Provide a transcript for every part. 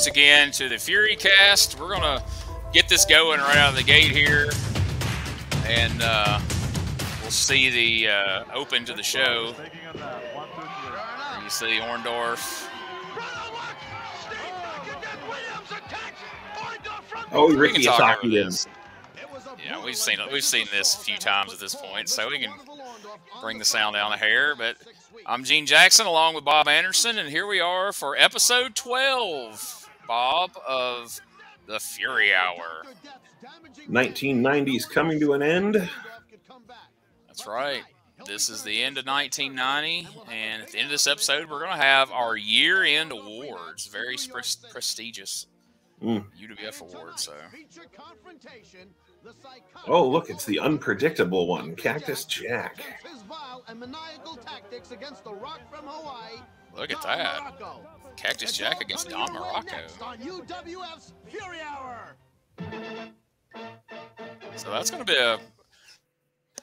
once again to the Fury Cast. We're going to get this going right out of the gate here. And uh, we'll see the uh, open to the show. You see Orndorff. Oh, Ricky Asaki this. Yeah, we've seen we've seen this a few times at this point, so we can bring the sound down a hair. But I'm Gene Jackson along with Bob Anderson, and here we are for episode 12, Bob, of the Fury Hour. 1990s coming to an end. That's right. This is the end of 1990, and at the end of this episode, we're going to have our year-end awards. Very pres- prestigious Mm. UWF awards. So Oh, look, it's the unpredictable one, Cactus Jack. look at that, Cactus Jack against Don Muraco. So that's going to be a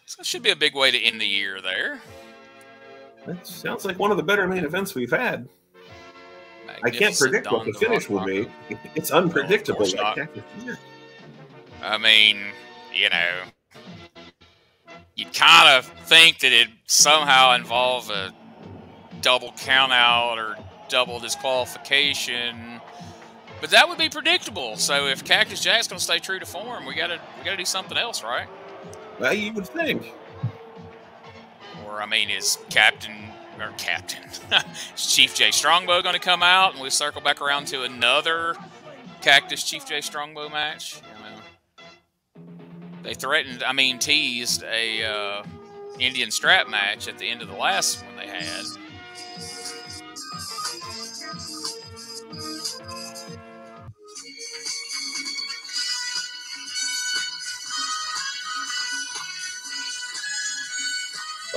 so should be a big way to end the year there. That sounds like one of the better main events we've had. I can't Magnificent predict what the finish will be. It's unpredictable. course like not. Cactus Jack. I mean, you know, you'd kind of think that it'd somehow involve a double count out or double disqualification. But that would be predictable. So if Cactus Jack's going to stay true to form, we got to we got to do something else, right? Well, you would think. Or I mean, is Captain or Captain is Chief Jay Strongbow going to come out and we circle back around to another Cactus Chief Jay Strongbow match? You know, they threatened, I mean, teased a uh, Indian strap match at the end of the last one they had.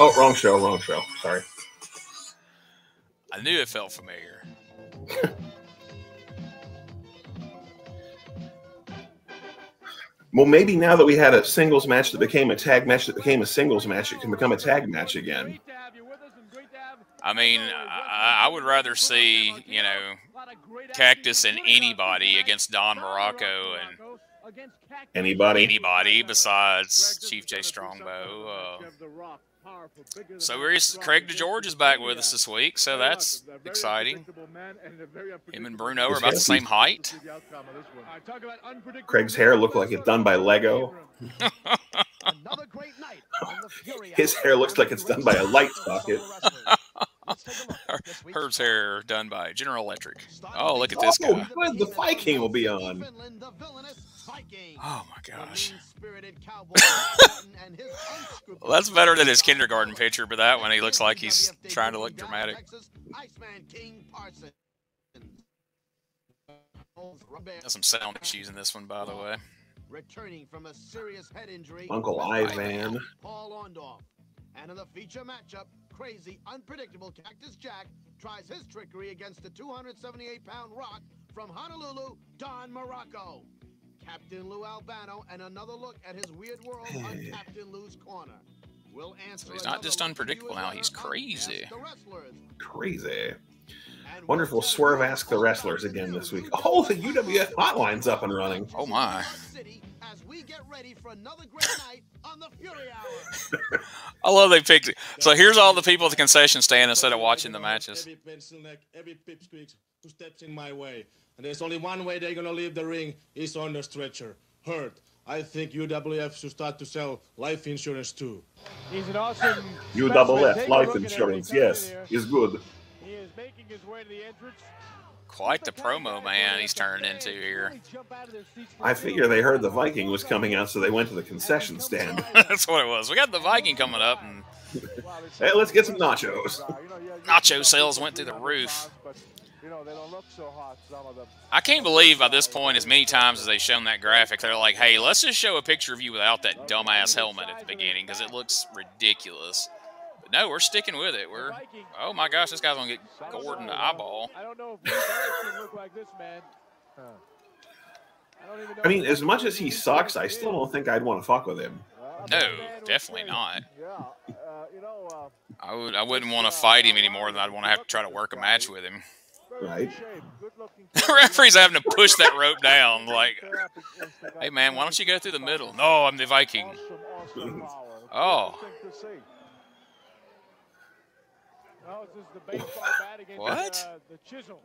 Oh, wrong show, wrong show. Sorry. I knew it felt familiar. Well, maybe now that we had a singles match that became a tag match that became a singles match, it can become a tag match again. I mean, I, I would rather see, you know, Cactus and anybody against Don Muraco and Anybody? anybody besides Chief Jay Strongbow. Uh, so we're Craig DeGeorge is back with us this week, so that's exciting. Him and Bruno are about the same height. Craig's hair looked like it's done by Lego. His hair looks like it's done by a light socket. Herb's hair done by General Electric. Oh, look at this Oh, guy. good. The Viking will be on. Oh my gosh. Well, that's better than his kindergarten picture, but that one he looks like he's trying to look dramatic. Got some sound issues in this one, by the way. Returning from a serious head injury, Uncle Ivan. Paul Orndorff. And in the feature matchup, crazy, unpredictable Cactus Jack tries his trickery against the 278-pound rock from Honolulu, Don Muraco. Captain Lou Albano and another look at his weird world on Captain Lou's corner. We'll answer he's not just unpredictable now, he's well on crazy. Ask the Wrestlers. Crazy. Wonderful we'll Swerve Ask the Wrestlers again this week. Oh, the UWF hotline's up and running. Oh my. City as we get ready for another great night on the Fury I love they picked it. So here's all the people at the concession stand instead of watching the matches. Every pencil neck, every pipsqueak who steps in my way. And there's only one way they're gonna leave the ring is on the stretcher. Hurt. I think UWF should start to sell life insurance too. He's an awesome UWF specimen. Take a life insurance, yes, company here. is good. He is making his way to the entrance. Quite the promo man he's turned into here. I figure they heard the Viking was coming out, so they went to the concession stand. That's what it was. We got the Viking coming up, and Hey, let's get some nachos. nacho sales went through the roof. I can't believe by this point, as many times as they've shown that graphic, they're like, "Hey, let's just show a picture of you without that dumbass helmet at the beginning because it looks ridiculous." But no, we're sticking with it. We're oh my gosh, this guy's gonna get gored in the eyeball. I don't know if Bruce Erickson look like this man. I, don't even know I mean, as much as he sucks, I still don't think I'd want to fuck with him. No, definitely not. Yeah, uh, you know, uh, I would I wouldn't want to fight him any more than I'd want to have to try to work a match with him. Very Right. good shape, The referee's having to push that rope down. Like, Stay up against the guy. hey man, why don't you go through the middle? No, I'm the Viking. Awesome, awesome. Oh. Interesting to see. No, this is the baseball bat against What? Uh, the chisel.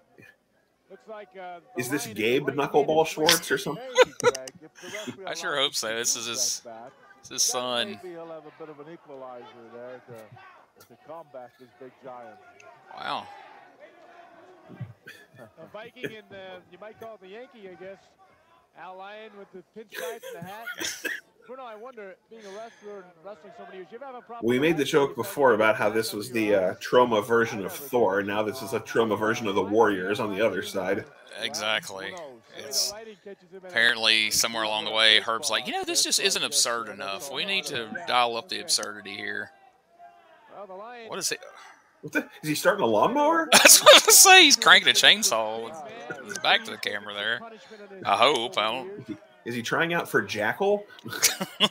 Like, uh, Is this Abe Knuckleball Schwartz or something? Maybe, Greg, if the referee I sure hope so. This is his- that his son. Maybe he'll have a bit of an equalizer there to, to combat this big giant. Wow. A Viking and uh, you might call it the Yankee, I guess. Al Lyon with the pinstripes and the hat. Bruno, I wonder, being a wrestler and wrestling so many years, you ever have a problem? We made the joke before about how this was the uh, Troma version of Thor. Now this is a Troma version of the Warriors on the other side. Exactly. Who knows? Maybe the It's lighting catches him in a- apparently somewhere along the way, Herb's like, you know, this just isn't absurd enough. We need to dial up the absurdity here. Well, the Lion- What is it? What the? Is he starting a lawnmower? That's what I was say. He's cranking a chainsaw with his back to the camera there. I hope. I don't. Is he trying out for Jackal?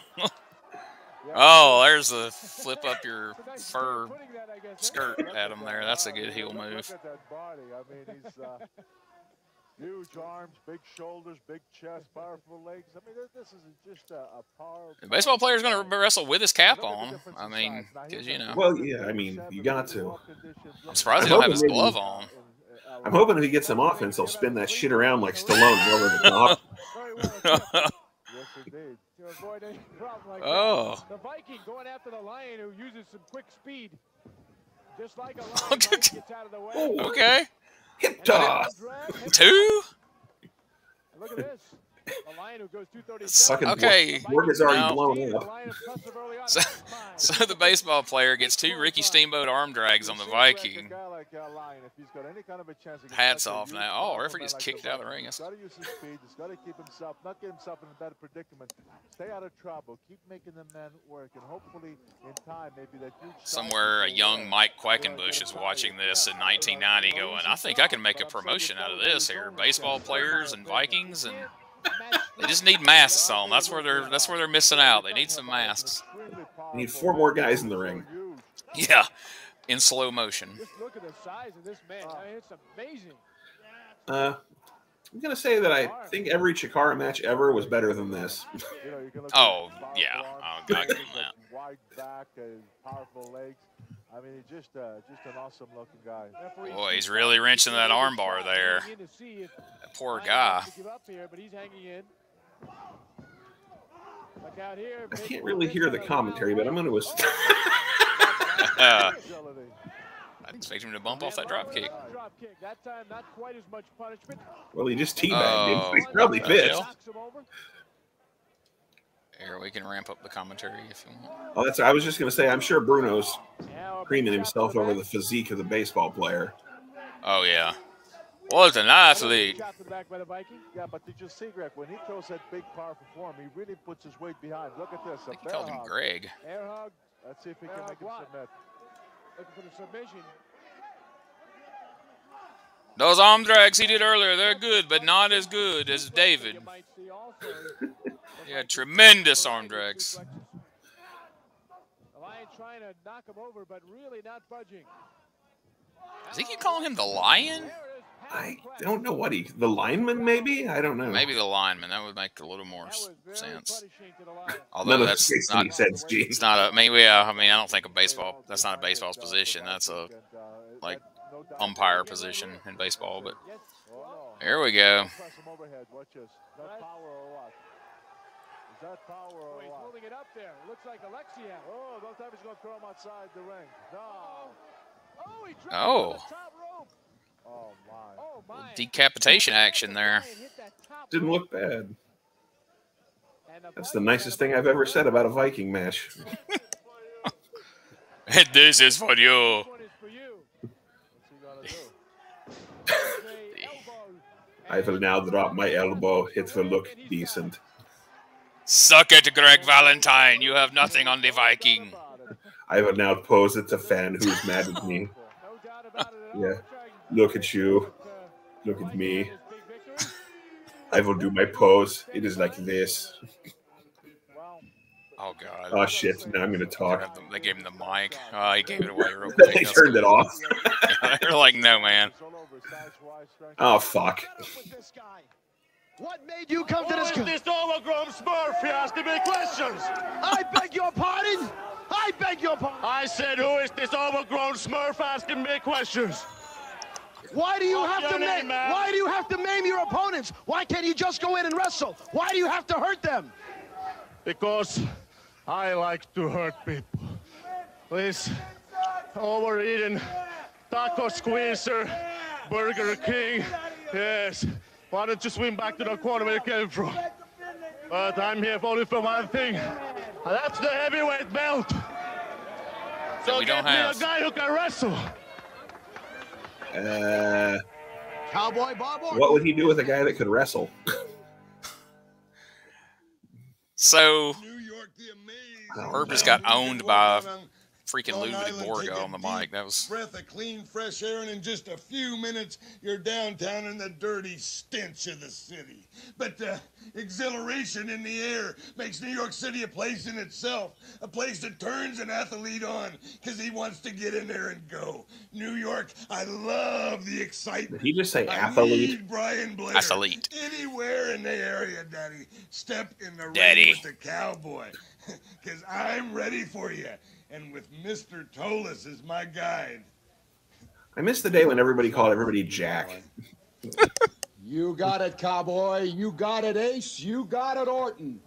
Oh, there's a flip up your It's a nice fur. way of putting that, I guess, huh? skirt at him there. That's a good heel Look- move. Huge arms, big shoulders, big chest, powerful legs. I mean, this is just a, a power. The baseball player's going to wrestle with his cap Look at the on. I mean, because, you know, Well, yeah, I mean, you got to. I'm surprised he I'm don't have his hoping maybe- glove on. Uh, I'm hoping if he gets some offense, he'll spin that shit around like Stallone over the top. Very well equipped. yes, indeed. To avoid any problem like that. Oh. The Viking going after the Lion who uses some quick speed. Just like a lion, Lion gets out of the way. Oh, Okay. Hip uh, toss. drag, hip Two? Look at this. A lion who goes 237. Sucking Okay. Borg is already No. blown up. So- So the baseball player gets two Ricky Steamboat arm drags on the Viking. Hats off now. Oh, referee gets kicked out of the ring. He's got to use his speed. He's got to keep himself, not get himself in a better predicament. Stay out of trouble. Keep making the men work, and hopefully, in time, maybe that Somewhere a young. Uh, Mike Quackenbush is watching this in 1990 going, I think I can make a promotion out of this here. Baseball players and Vikings and they just need masks on. That's where they're that's where they're missing out. They need some masks. We need four more guys in the ring. Yeah. In slow motion. Just look at the size of this man. I mean, it's amazing. Uh, I'm gonna say that I think every Chikara match ever was better than this. You know, you can look Oh, at powerful yeah. arms, I'll- I'll give him he's got Wide back, powerful legs. I mean, he's just uh, just an awesome looking guy. Boy, he's really wrenching that arm bar there. That poor guy. Give up here, but he's hanging in. Look out here. I can't really hear the commentary, but I'm gonna. Was- Uh. I didn't expect him to bump off that drop kick. That time, not quite as much punishment. well, he just teabagged Oh. him. He's probably pissed. Bill? Knocks him over. Here, we can ramp up the commentary if you want. Oh, that's. I was just gonna say. I'm sure Bruno's Now creaming himself over the physique of the baseball player. Oh, yeah. What an athlete. Shot the back by the Viking. Yeah, but did you see, Greg, when he throws that big, powerful form, he really puts his weight behind. Look at this. I think he called bear him hug. Greg. Air hug. Let's see if he can Uh, make him what? submit. Looking for the submission. Those arm drags he did earlier, they're good, but not as good as David. You might see also. He had tremendous arm drags. The Lion trying to knock him over, but really not budging. Does he keep calling him the Lion? There it is. I don't know what he. The lineman, maybe? I don't know. Maybe the lineman. That would make a little more That s- was very sense. punishing to the Lion. Although None that's this makes not sense, Gene. It's not a. I mean, yeah. I mean, I don't think a baseball. That's not a baseball's position. That's a like umpire position in baseball. But Yes. here we go. Press him overhead. Watch this. Is that power or what? Is that power Oh, he's what? moving it up there. Looks like Alexia. Oh, don't tell me he's going to throw him outside the ring. No. Oh, he dropped Oh. the top rope. Oh, my. Oh, my. Decapitation action there. Lion hit that top Didn't look bad. That's the nicest thing I've ever said about a Viking match. this is for you. This is for you. What's he going to do? It's a elbow. I will now drop my elbow. It will look decent. Suck it, Greg Valentine. You have nothing on the Viking. I will now pose at the fan who's mad at me. No doubt about it at all. Yeah. Look at you. Look at me. with his big victory. I will do my pose. It is like this. Oh god. Oh shit! Now I'm gonna talk. They gave him the mic. Oh, he gave it away real quick. they turned it off. They're like, no, man. It's all over, size-wise, strength- Oh fuck! What made you come to this is guy? this overgrown smurf? He asking me questions. I beg your pardon. I beg your pardon. I said, who is this overgrown smurf asking me questions? Why do you What's have to name, maim? man? Why do you have to maim your opponents? Why can't you just go in and wrestle? Why do you have to hurt them? Because I like to hurt people. This overeaten taco squeezer, Burger King. Yes. Why don't you swim back to the corner where you came from? But I'm here for only for one thing. and That's the heavyweight belt. So we get don't me have. a guy who can wrestle. Uh, Cowboy Bob Orton. what would he do with a guy that could wrestle? So New York, the. Herb just got owned by Long freaking Lou Island, take Borgo on the mic. That was breath of clean, fresh air, and in just a few minutes, you're downtown in the dirty stench of the city. But the exhilaration in the air makes New York City a place in itself, a place that turns an athlete on because he wants to get in there and go. New York, I love the excitement. Did he just say I athlete? need Brian Blair. Athlete. Anywhere in the area, Daddy. Step in the Daddy. ring with the cowboy. Because I'm ready for you. And with Mr. Tolos as my guide. I miss the day when everybody called everybody Jack. You got it, cowboy. You got it, Ace. You got it, Orton.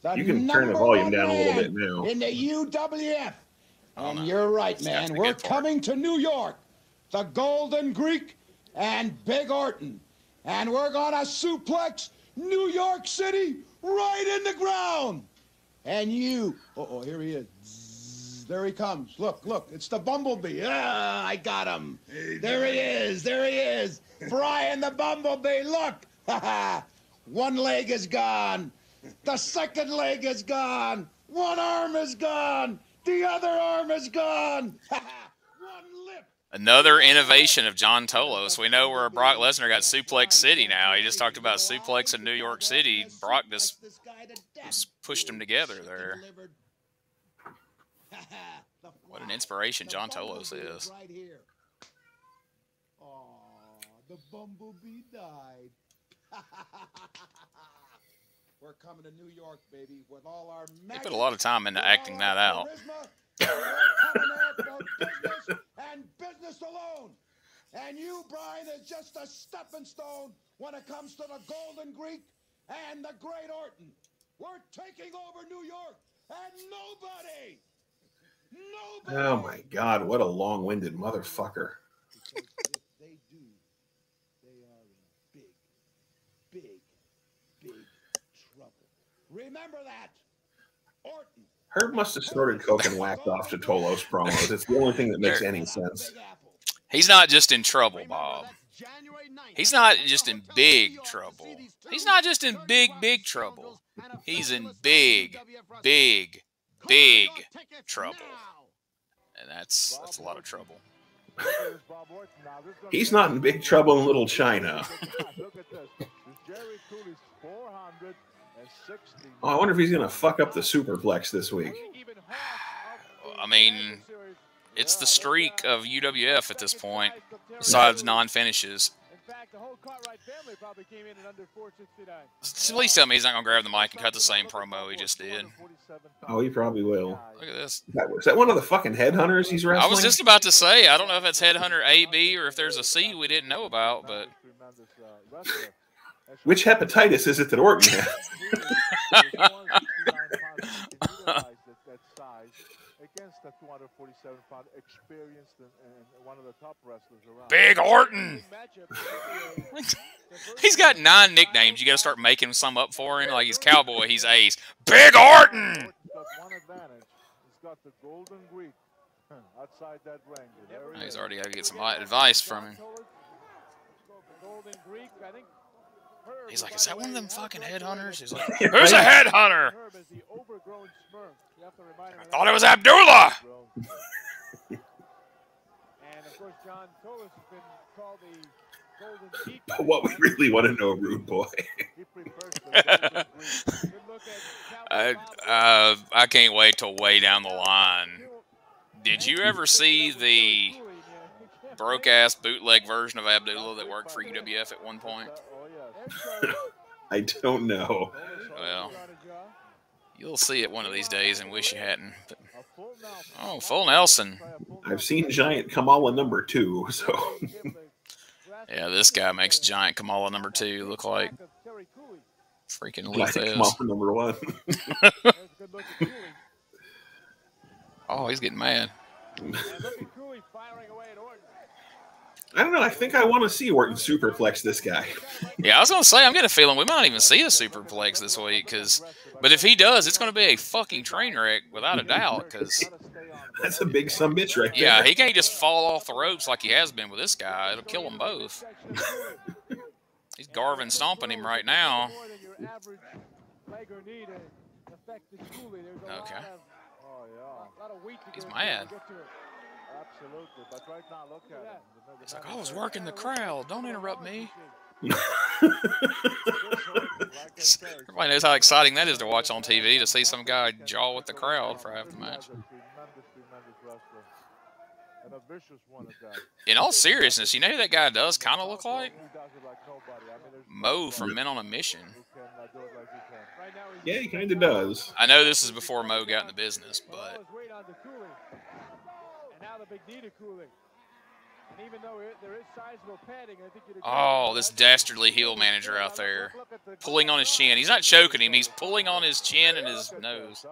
The You can turn the volume down a little bit now. In the UWF. And you're right, man. We're get for it. coming to New York, the Golden Greek, and Big Orton. And we're going to suplex New York City right in the ground. And you, oh, here he is. There he comes. Look, look, it's the Bumblebee. Ah, I got him. There he is. There he is. Brian the Bumblebee. Look. Ha ha. One leg is gone. The second leg is gone. One arm is gone. The other arm is gone. Ha ha. One lip. another innovation of John Tolos. We know where Brock Lesnar got Suplex City now. He just talked about Suplex in New York City. Brock just just pushed them together there. What an inspiration John Tolos is. Right here. Aw, the bumblebee died. We're coming to New York, baby, with all our They put a lot of time into acting that out. business and business alone. And you, Brian, is just a stepping stone when it comes to the Golden Greek and the Great Orton. We're taking over New York, and nobody. Oh my god, what a long-winded motherfucker. They do, they are in big, big, big trouble. Remember that, Orton. Herb must have snorted coke and whacked off to Tolos promos. It's the only thing that makes any sense. He's not just in trouble, Bob. He's not just in big trouble. He's not just in big, big trouble. He's in big, big, big trouble. And that's that's a lot of trouble. Here's Bob Orton now. This is gonna He's not in big trouble in Little China. Look at this. This Jerry Cooley's 460. Oh, I wonder if he's gonna fuck up the superplex this week. Even half of the I mean, It's the streak of UWF at this point, Besides besides non-finishes. In fact, the whole Cartwright family probably came in at under 469. S- Please tell me he's not gonna grab the mic and cut the same promo he just did. Oh, he probably will. Look at this. Is that, is that one of the fucking headhunters he's wrestling? I was just about to say, I don't know if it's Headhunter AB or if there's a C we didn't know about, but Which hepatitis is it that Orton has? Against the 247 pound experienced and, and one of the top wrestlers around. Big Orton. He's got nine nicknames. You got to start making some up for him. Like he's Cowboy, he's Ace. Big Orton. Orton's got one advantage. He's got the Golden Greek outside that ring. He's already got to get some advice from him. Golden Greek, I think. Herb, He's like, is that one of them fucking headhunters? He's like, who's a headhunter? Herb is the overgrown Smurf. You have to remind him of Thought it was Abdullah. and of course, John Tolos has been called the Golden Geek. But what we really want to know, Rude Boy. He prefers the Golden Greek. Good look at I, uh, I can't wait till way down the line. Did you ever see the broke ass bootleg version of Abdullah that worked for UWF at one point? I don't know. Well, you'll see it one of these days and wish you hadn't. But, A full Nelson. oh, full Nelson. Try a full I've seen Giant Kamala number two, so Yeah, this guy makes giant Kamala number two look like freaking. Kamala number one. Oh, he's getting mad. I don't know. I think I want to see Orton superplex this guy. Yeah, I was gonna say I'm getting a feeling we might not even see a superplex this week. Cause, but if he does, it's gonna be a fucking train wreck without a doubt. Cause That's a big some bitch right there. yeah, he can't just fall off the ropes like he has been with this guy. It'll kill them both. He's Garvin stomping him right now. Okay. Oh, yeah. He's mad. Absolutely. But right now, look at him. The- the like, man I was working the crowd. Don't interrupt me. Like I said, Everybody knows how exciting that is to watch on TV to see some guy jaw with the crowd for half the match. a tremendous, tremendous wrestler. And a vicious one at that. In all seriousness, you know who that guy does kind of look like? He does it like nobody. I mean, there's Mo from Men on a Mission. who can uh, do it like he can. Yeah, he kind of does. I know this is before Mo got in the business, but weight on to Cooley. And now the big knee to Cooley. And even though it, there is sizable padding, I think you'd oh, this dastardly heel manager out there pulling on his chin. He's not choking him. He's pulling on his chin and his nose.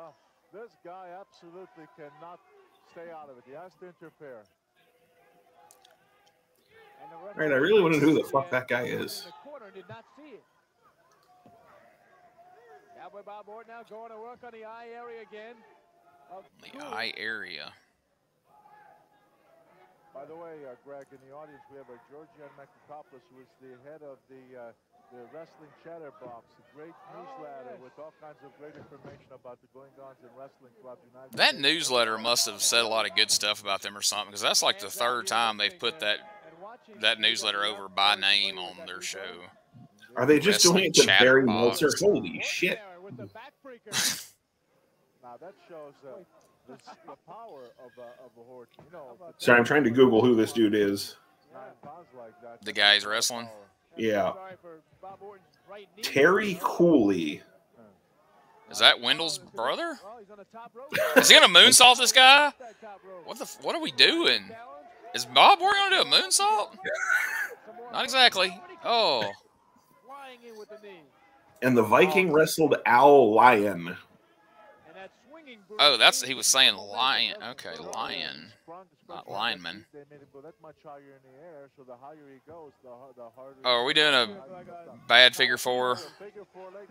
This, guy absolutely cannot stay out of it. He has to interfere. And Right, I really want to know who the fuck that guy is. The corner did not see it. Cowboy Bob Orton now going to work on the eye area again. The eye area. By the way, uh, Greg, in the audience we have a Georgian Mekakopoulos, who is the head of the uh, the Wrestling Chatterbox, a great newsletter with all kinds of great information about the going-ons in wrestling throughout the United That States. newsletter must have said a lot of good stuff about them or something, because that's like the third time they've put that that newsletter over by name on their show. Are they just doing it to Barry chatterbox. Meltzer? Holy shit! With the backbreaker. Now that shows uh, the, the power of uh, of a horse. You know, Sorry, I'm trying to Google who this dude is. nine pounds like that, The that's guy he's a lot of wrestling? Yeah, Sorry for Bob Orton's right knee. Terry Cooley. Is that Wendell's brother? Oh, he's on the top rope. Is he gonna moonsault this guy? That top rope. What the? What are we doing? Is Bob Orton gonna do a moonsault? Some Not exactly. Oh, Flying in with the knee. And the Viking wrestled Al Lion. And that swinging boot oh, that's he was saying lion. Okay, lion. Not especially on lineman. They made him go that much higher in the air, so the higher he goes, the, harder. Oh, are we doing a bad figure four?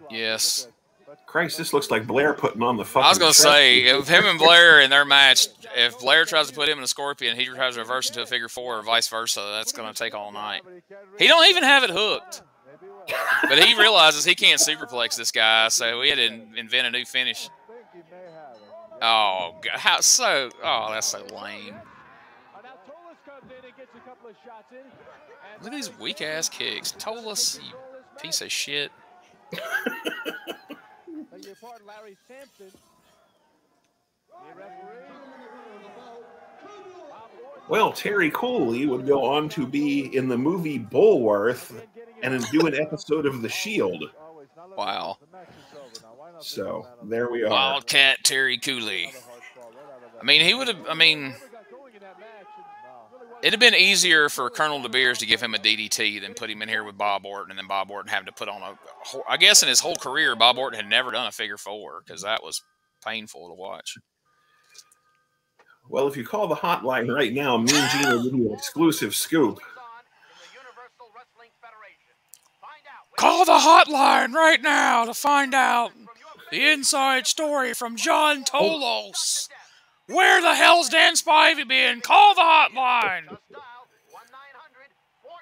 Yes. Christ, this looks like Blair putting on the fucking. I was gonna trash say if him and Blair in their match, if Blair tries to put him in a scorpion, he tries to reverse into a figure four, or vice versa. That's gonna take all night. He don't even have it hooked, but he realizes he can't superplex this guy, so we had to invent a new finish. Oh, God, how so? Oh, that's so lame. Now Tolos comes in and gets a couple of shots in. And Look at these weak ass kicks. Tolos, you piece of shit. Beg your pardon, Larry Sampson. The referee. Bob Orton Well, Terry Cooley would go on to be in the movie Bulworth and do an episode of The Shield. Always. Now look, Wow. So bring the man up there we are. Wildcat Terry Cooley. Another hard fall right out of that. I mean, he would have. I mean, Never got going in that match. and No. really wasn't it'd have been easier for Colonel De Beers to give him a DDT than put him in here with Bob Orton, and then Bob Orton having to put on a. I guess in his whole career, Bob Orton had never done a figure four because that was painful to watch. Well, if you call the hotline right now, me and Gene will give you an exclusive scoop. Call the hotline right now to find out the inside story from John oh. Tolos. Where the hell's Dan Spivey been? Call the hotline.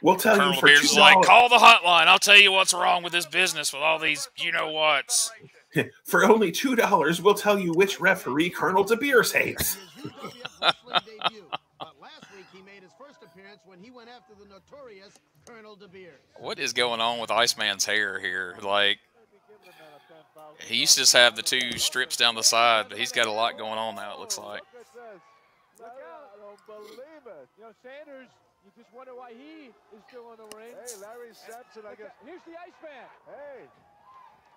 We'll tell Colonel you for Beers two is like, call the hotline. I'll tell you what's wrong with this business with all these you know whats. For only two dollars, we'll tell you which referee Colonel De Beers hates. His UWF wrestling debut. But last week he made his first appearance when he went after the notorious Colonel De Beers. What is going on with Iceman's hair here? Like, he used to just have the two strips down the side, but he's got a lot going on now, it looks like. Look at this. Look out. I don't believe it. You know, Sanders, you just wonder why he is still in the ring. Hey, Larry Sampson, I guess. Here's the Iceman. Hey,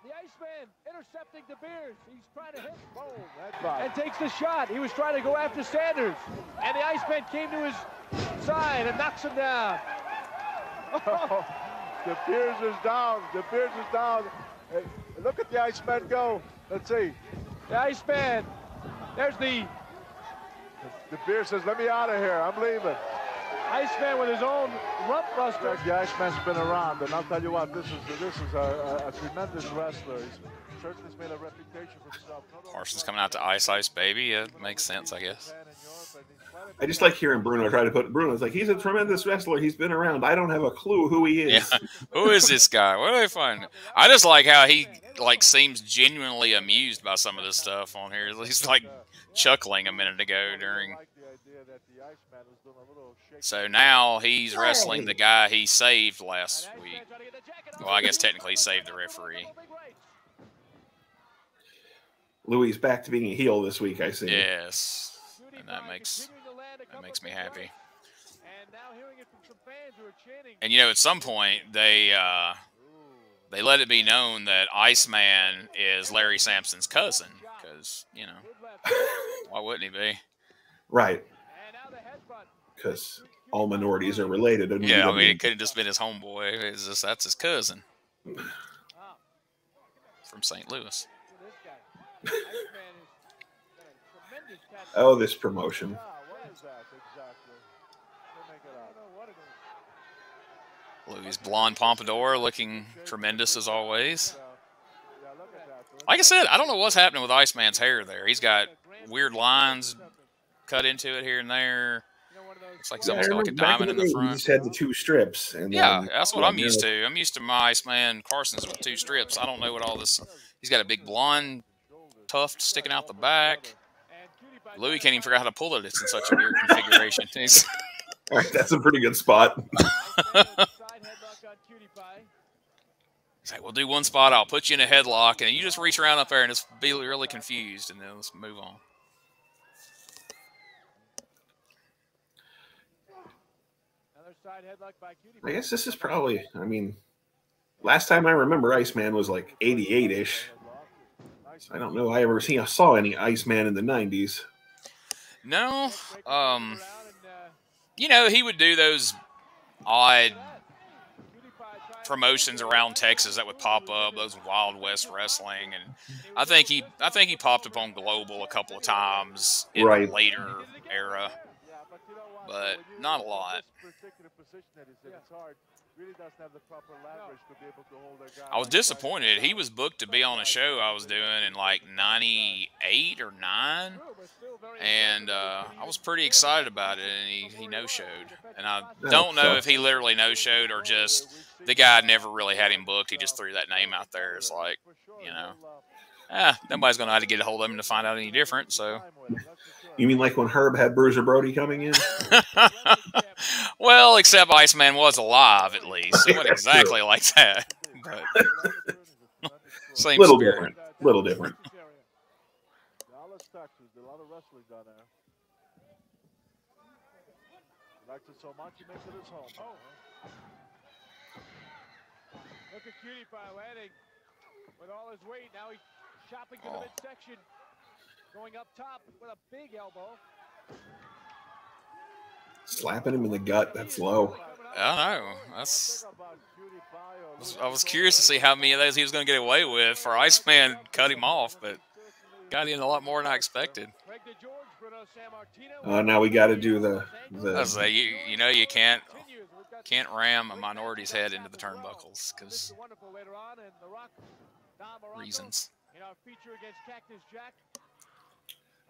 The Iceman intercepting the Beers. He's trying to hit boom, headbutt. and takes the shot. He was trying to go after Sanders. And the Iceman came to his side and knocks him down. Oh. the Beers is down. The Beers is down. Hey, look at the Iceman go. Let's see. The Iceman. There's the The beer says, let me out of here. I'm leaving. Iceman with his own rump buster. The Iceman's been around, and I'll tell you what, this is this is a, a, a tremendous wrestler. He's certainly made a reputation for himself. not Parsons coming out to Ice Ice Baby. It makes sense, I guess. I just like hearing Bruno try to put Bruno's like he's a tremendous wrestler. He's been around. I don't have a clue who he is. Yeah. Who is this guy? What do I find? I just like how he like seems genuinely amused by some of this stuff on here. He's like chuckling a minute ago during. like the idea that the Iceman was doing a little shake. So now he's wrestling the guy he saved last week. Well, I guess technically he saved the referee. Louis back to being a heel this week. I see. Yes, and that makes that makes me happy. And now hearing it from some fans who are chanting. And you know, at some point they uh, they let it be known that Iceman is Larry Sampson's cousin, because you know why wouldn't he be? Right. And now the headbutt. Because all minorities are related. in Yeah, I mean, it could have just been his homeboy. It's just that's his cousin from St. Louis. Look at this guy. Iceman is got a tremendous catch. oh, this promotion. Yeah, that exactly? Let me make it I don't know what it is. Louis blonde pompadour looking tremendous as always. Yeah, yeah, look at that. Look Like I said, I don't know what's happening with Iceman's hair there. He's got weird lines cut into it here and there. You know, one of those Looks like he's almost got like a diamond in the the day, front. We just had the two strips. And Yeah, then- that's what I'm used to. I'm used to my Iceman Parsons with two strips. I don't know what all this. He's got a big blonde tuft sticking out the back. And Cutie Pie Louis can't even figure out how to pull it. It's in such a weird configuration. All right, that's a pretty good spot. Iceman with a side headlock on Cutie Pie. he's like, "We'll do one spot. I'll put you in a headlock, and you just reach around up there and just be really confused, and then let's move on." Another side headlock by Cutie I guess this is probably. I mean, last time I remember Iceman was like 88 ish. I don't know. I ever seen saw any Iceman in the 90s. No, um, comes around and, you know he would do those odd Cutie Pie trying to promotions around Texas that would pop up, those Wild West Wrestling, and I think he, I think he popped up on Global a couple of times in Right. the later era. But you know what? But When you- not a lot. This particular position that he's in, it's hard. Really doesn't have the proper leverage to be able to hold a guy. I was disappointed. He was booked to be on a show I was doing in like '98 or '9, through, but still very and uh, I was pretty excited about it. And he, he no showed, and I don't know if he literally no showed or just the guy never really had him booked. He just threw that name out there. It's like, you know, he'll, ah, nobody's gonna know how to get a hold of him to find out any different. So. Time with him, that's for sure. You mean like when Herb had Bruiser Brody coming in? well, except Iceman was alive at least. It wasn't That's true. exactly like that. But same Little spirit. different. Little different. Dallas, Texas, a lot of wrestling down there. He likes so much, he makes it his home. Oh. Look at Cutie Pie landing with all his weight. Now he's chopping to Oh. the midsection. Going up top with a big elbow. Slapping him in the gut. That's low. I don't know. That's. Think about Cutie Pie or I was- Louis I was Gold. curious to see how many of those he was going to get away with. For Iceman, cut him off, but got in a lot more than I expected. Greg DeGeorge, Bruno Sammartino. Uh, now we got to do the I the. was like, you, you know, you can't Continues. We've got can't ram a minority's head into the turnbuckles because Mr. Wonderful later on, and The Rock, Don Muraco, reasons. In our feature against Cactus Jack.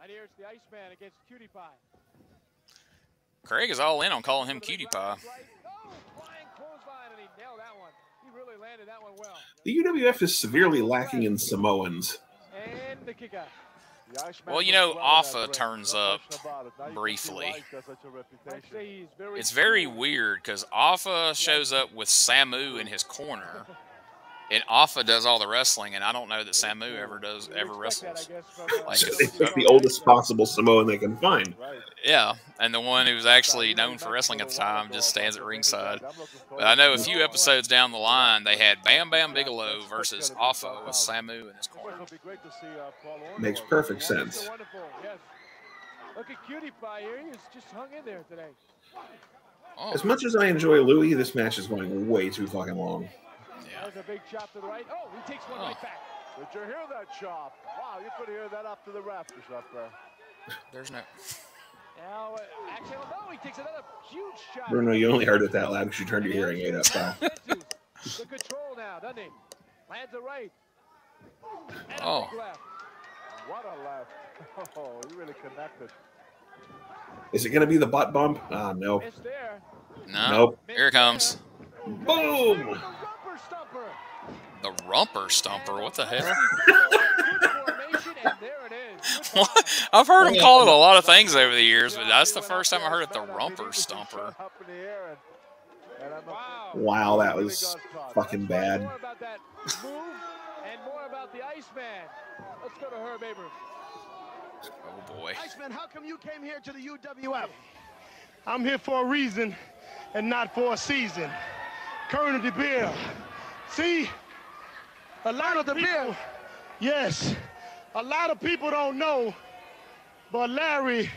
And here's the Iceman against Cutie Pie. Craig is all in on calling him To the Cutie Pie. right. Oh, flying clothesline, and he nailed that one. He really landed that one well. The UWF is severely lacking in Samoans. And the kick out. Well, you know, well Alpha turns up question about it. Now you can see briefly. why he's got such a reputation. I'd say he's very It's very weird because Alpha shows up with Samu in his corner, and Alpha does all the wrestling, and I don't know that Samu ever does ever expect that, wrestles. guess, from, uh, Like, So they took the oldest possible Samoan they can find. Yeah, and the one who's actually known for wrestling at the time just stands at ringside. But I know a few episodes down the line they had Bam Bam Bigelow versus Alpha with Samu in his corner. It'll be great to see, uh, Paul Orndorff. Makes perfect sense. Look at Cutie Pie here. He's just hung in there today. Oh, As much as I enjoy Louis, this match is going way too fucking long. Yeah. There's a big chop to the right. Oh, he takes one Oh. right back. Did you hear that chop? Wow, you could hear that up to the rafters up there. There's no. Now, uh, actually, no, he takes another huge shot. Bruno, you only heard it that loud because you turned your hearing aid up, pal. the control now, doesn't he? Lands a right. And a Oh. big left. What a left. Oh, he really connected. Is it going to be the butt bump? Ah, no. It's there. No. Nope. Here it comes. Boom! The rumper stumper. The rumper stumper. What the hell? Good formation, and there it is. Good What? I've heard him call it a lot of things over the years, but that's the first time I heard it. The rumper stumper. Up in the air and, and I'm Wow. Wow, that was fucking bad. More about that move and more about the Iceman. Let's go to Herb Abrams. Oh boy. Iceman, how come you came here to the UWF? I'm here for a reason and not for a season. Colonel De Beer. See, a lot of the people, yes, a lot of people don't know, but Larry,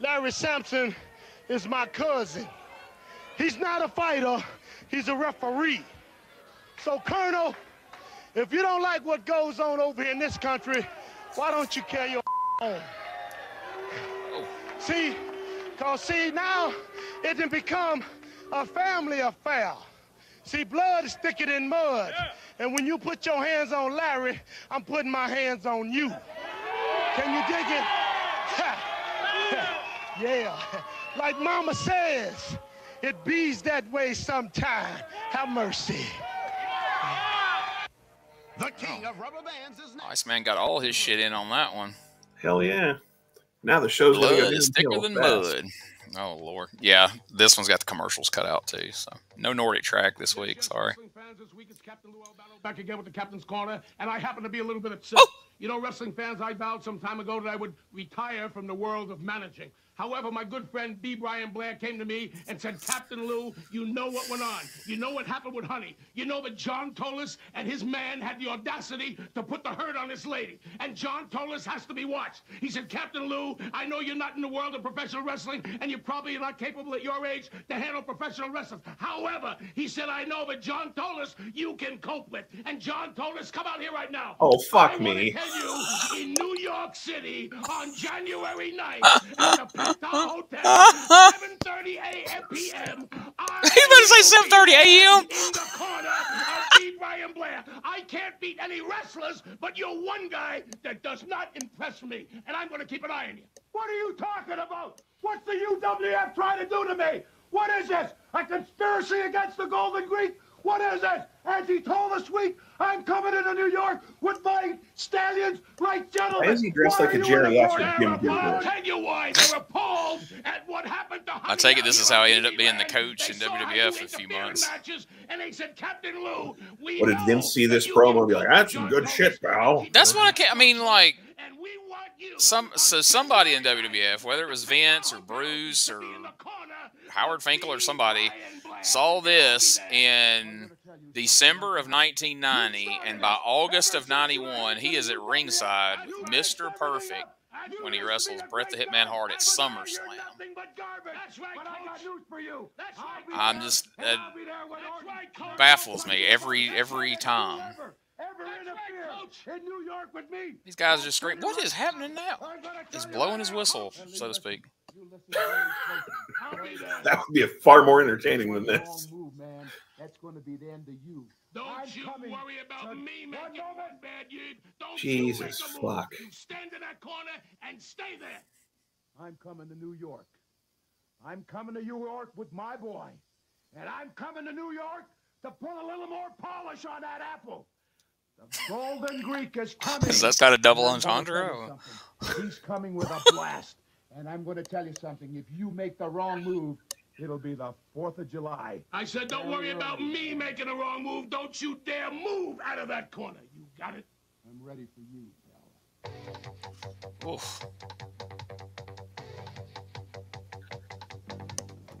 Larry Sampson is my cousin. He's not a fighter, he's a referee. So, Colonel, if you don't like what goes on over here in this country, why don't you carry your home? See, cause see now it can become a family affair. See, blood is thicker than mud. And when you put your hands on Larry, I'm putting my hands on you. Can you dig it? yeah. Like mama says, it bees that way sometime. Have mercy. The king of rubber bands is next. Iceman got all his shit in on that one. Hell yeah. Now the show's Blood go is thicker than fast. mud. Oh lord. Yeah, this one's got the commercials cut out too. So no NordicTrack this week. Sorry. Wrestling fans, this week it's Captain Lou Albano back again with the Captain's Corner, and I happen to be a little bit upset. Oh! You know, wrestling fans, I vowed some time ago that I would retire from the world of managing. However, my good friend B. Brian Blair came to me and said, Captain Lou, you know what went on. You know what happened with Honey. You know that John Tolos and his man had the audacity to put the hurt on this lady. And John Tolos has to be watched. He said, Captain Lou, I know you're not in the world of professional wrestling, and you're probably are not capable at your age to handle professional wrestlers. However, he said, I know, but John Tolos, you can cope with. And John Tolos, come out here right now. Oh, fuck I wanna me. tell you, in New York City on January 9th at the Penta Hotel, 7:30 a.m. p.m. I He's about to say 7:30 a.m.. In the corner of beat Brian Blair. I can't beat any wrestlers, but you're one guy that does not impress me, and I'm going to keep an eye on you. What are you talking about? What's the UWF trying to do to me? What is this? A conspiracy against the Golden Greek? What is this? As he told us week, I'm coming into New York with my stallions like gentlemen. Why is he dressed Why like a are you in Lawler? Jim They're appalled. Gilmore. I'll tell you why. They're appalled at what happened to I take it this is how he ended up being the coach in WWF you a few months. Matches, and they said, Captain Lou, we What did know Vince see this promo and be like, "That's some good shit, pal"? That's what I ca- I mean, like, and we want you Some so somebody in WWF, whether it was Vince or Bruce or Howard Finkel or somebody, saw this in December of 1990, and by August of 91, he is at ringside, Mr. Perfect, when he wrestles Bret the Hitman Hart at SummerSlam. I'm just that baffles me every every time. with. These guys are just great. What is happening now? He's blowing his whistle, so to speak. You listen very closely. I'll be there. That would be a far more entertaining than this. move, man. That's going to be the end of you. Don't I'm you coming worry about to- me One making moment. one bad year. Don't Jesus you make a move. fuck. You stand in that corner and stay there. I'm coming to New York. I'm coming to New York with my boy. And I'm coming to New York to put a little more polish on that apple. The Golden Greek is coming. Is that kind of double And I'm gonna entendre? tell you or- something. He's coming with a blast. And I'm going to tell you something. If you make the wrong move, it'll be the 4th of July. I said, don't worry about me making a wrong move. Don't you dare move out of that corner. You got it? I'm ready for you, pal. Oof.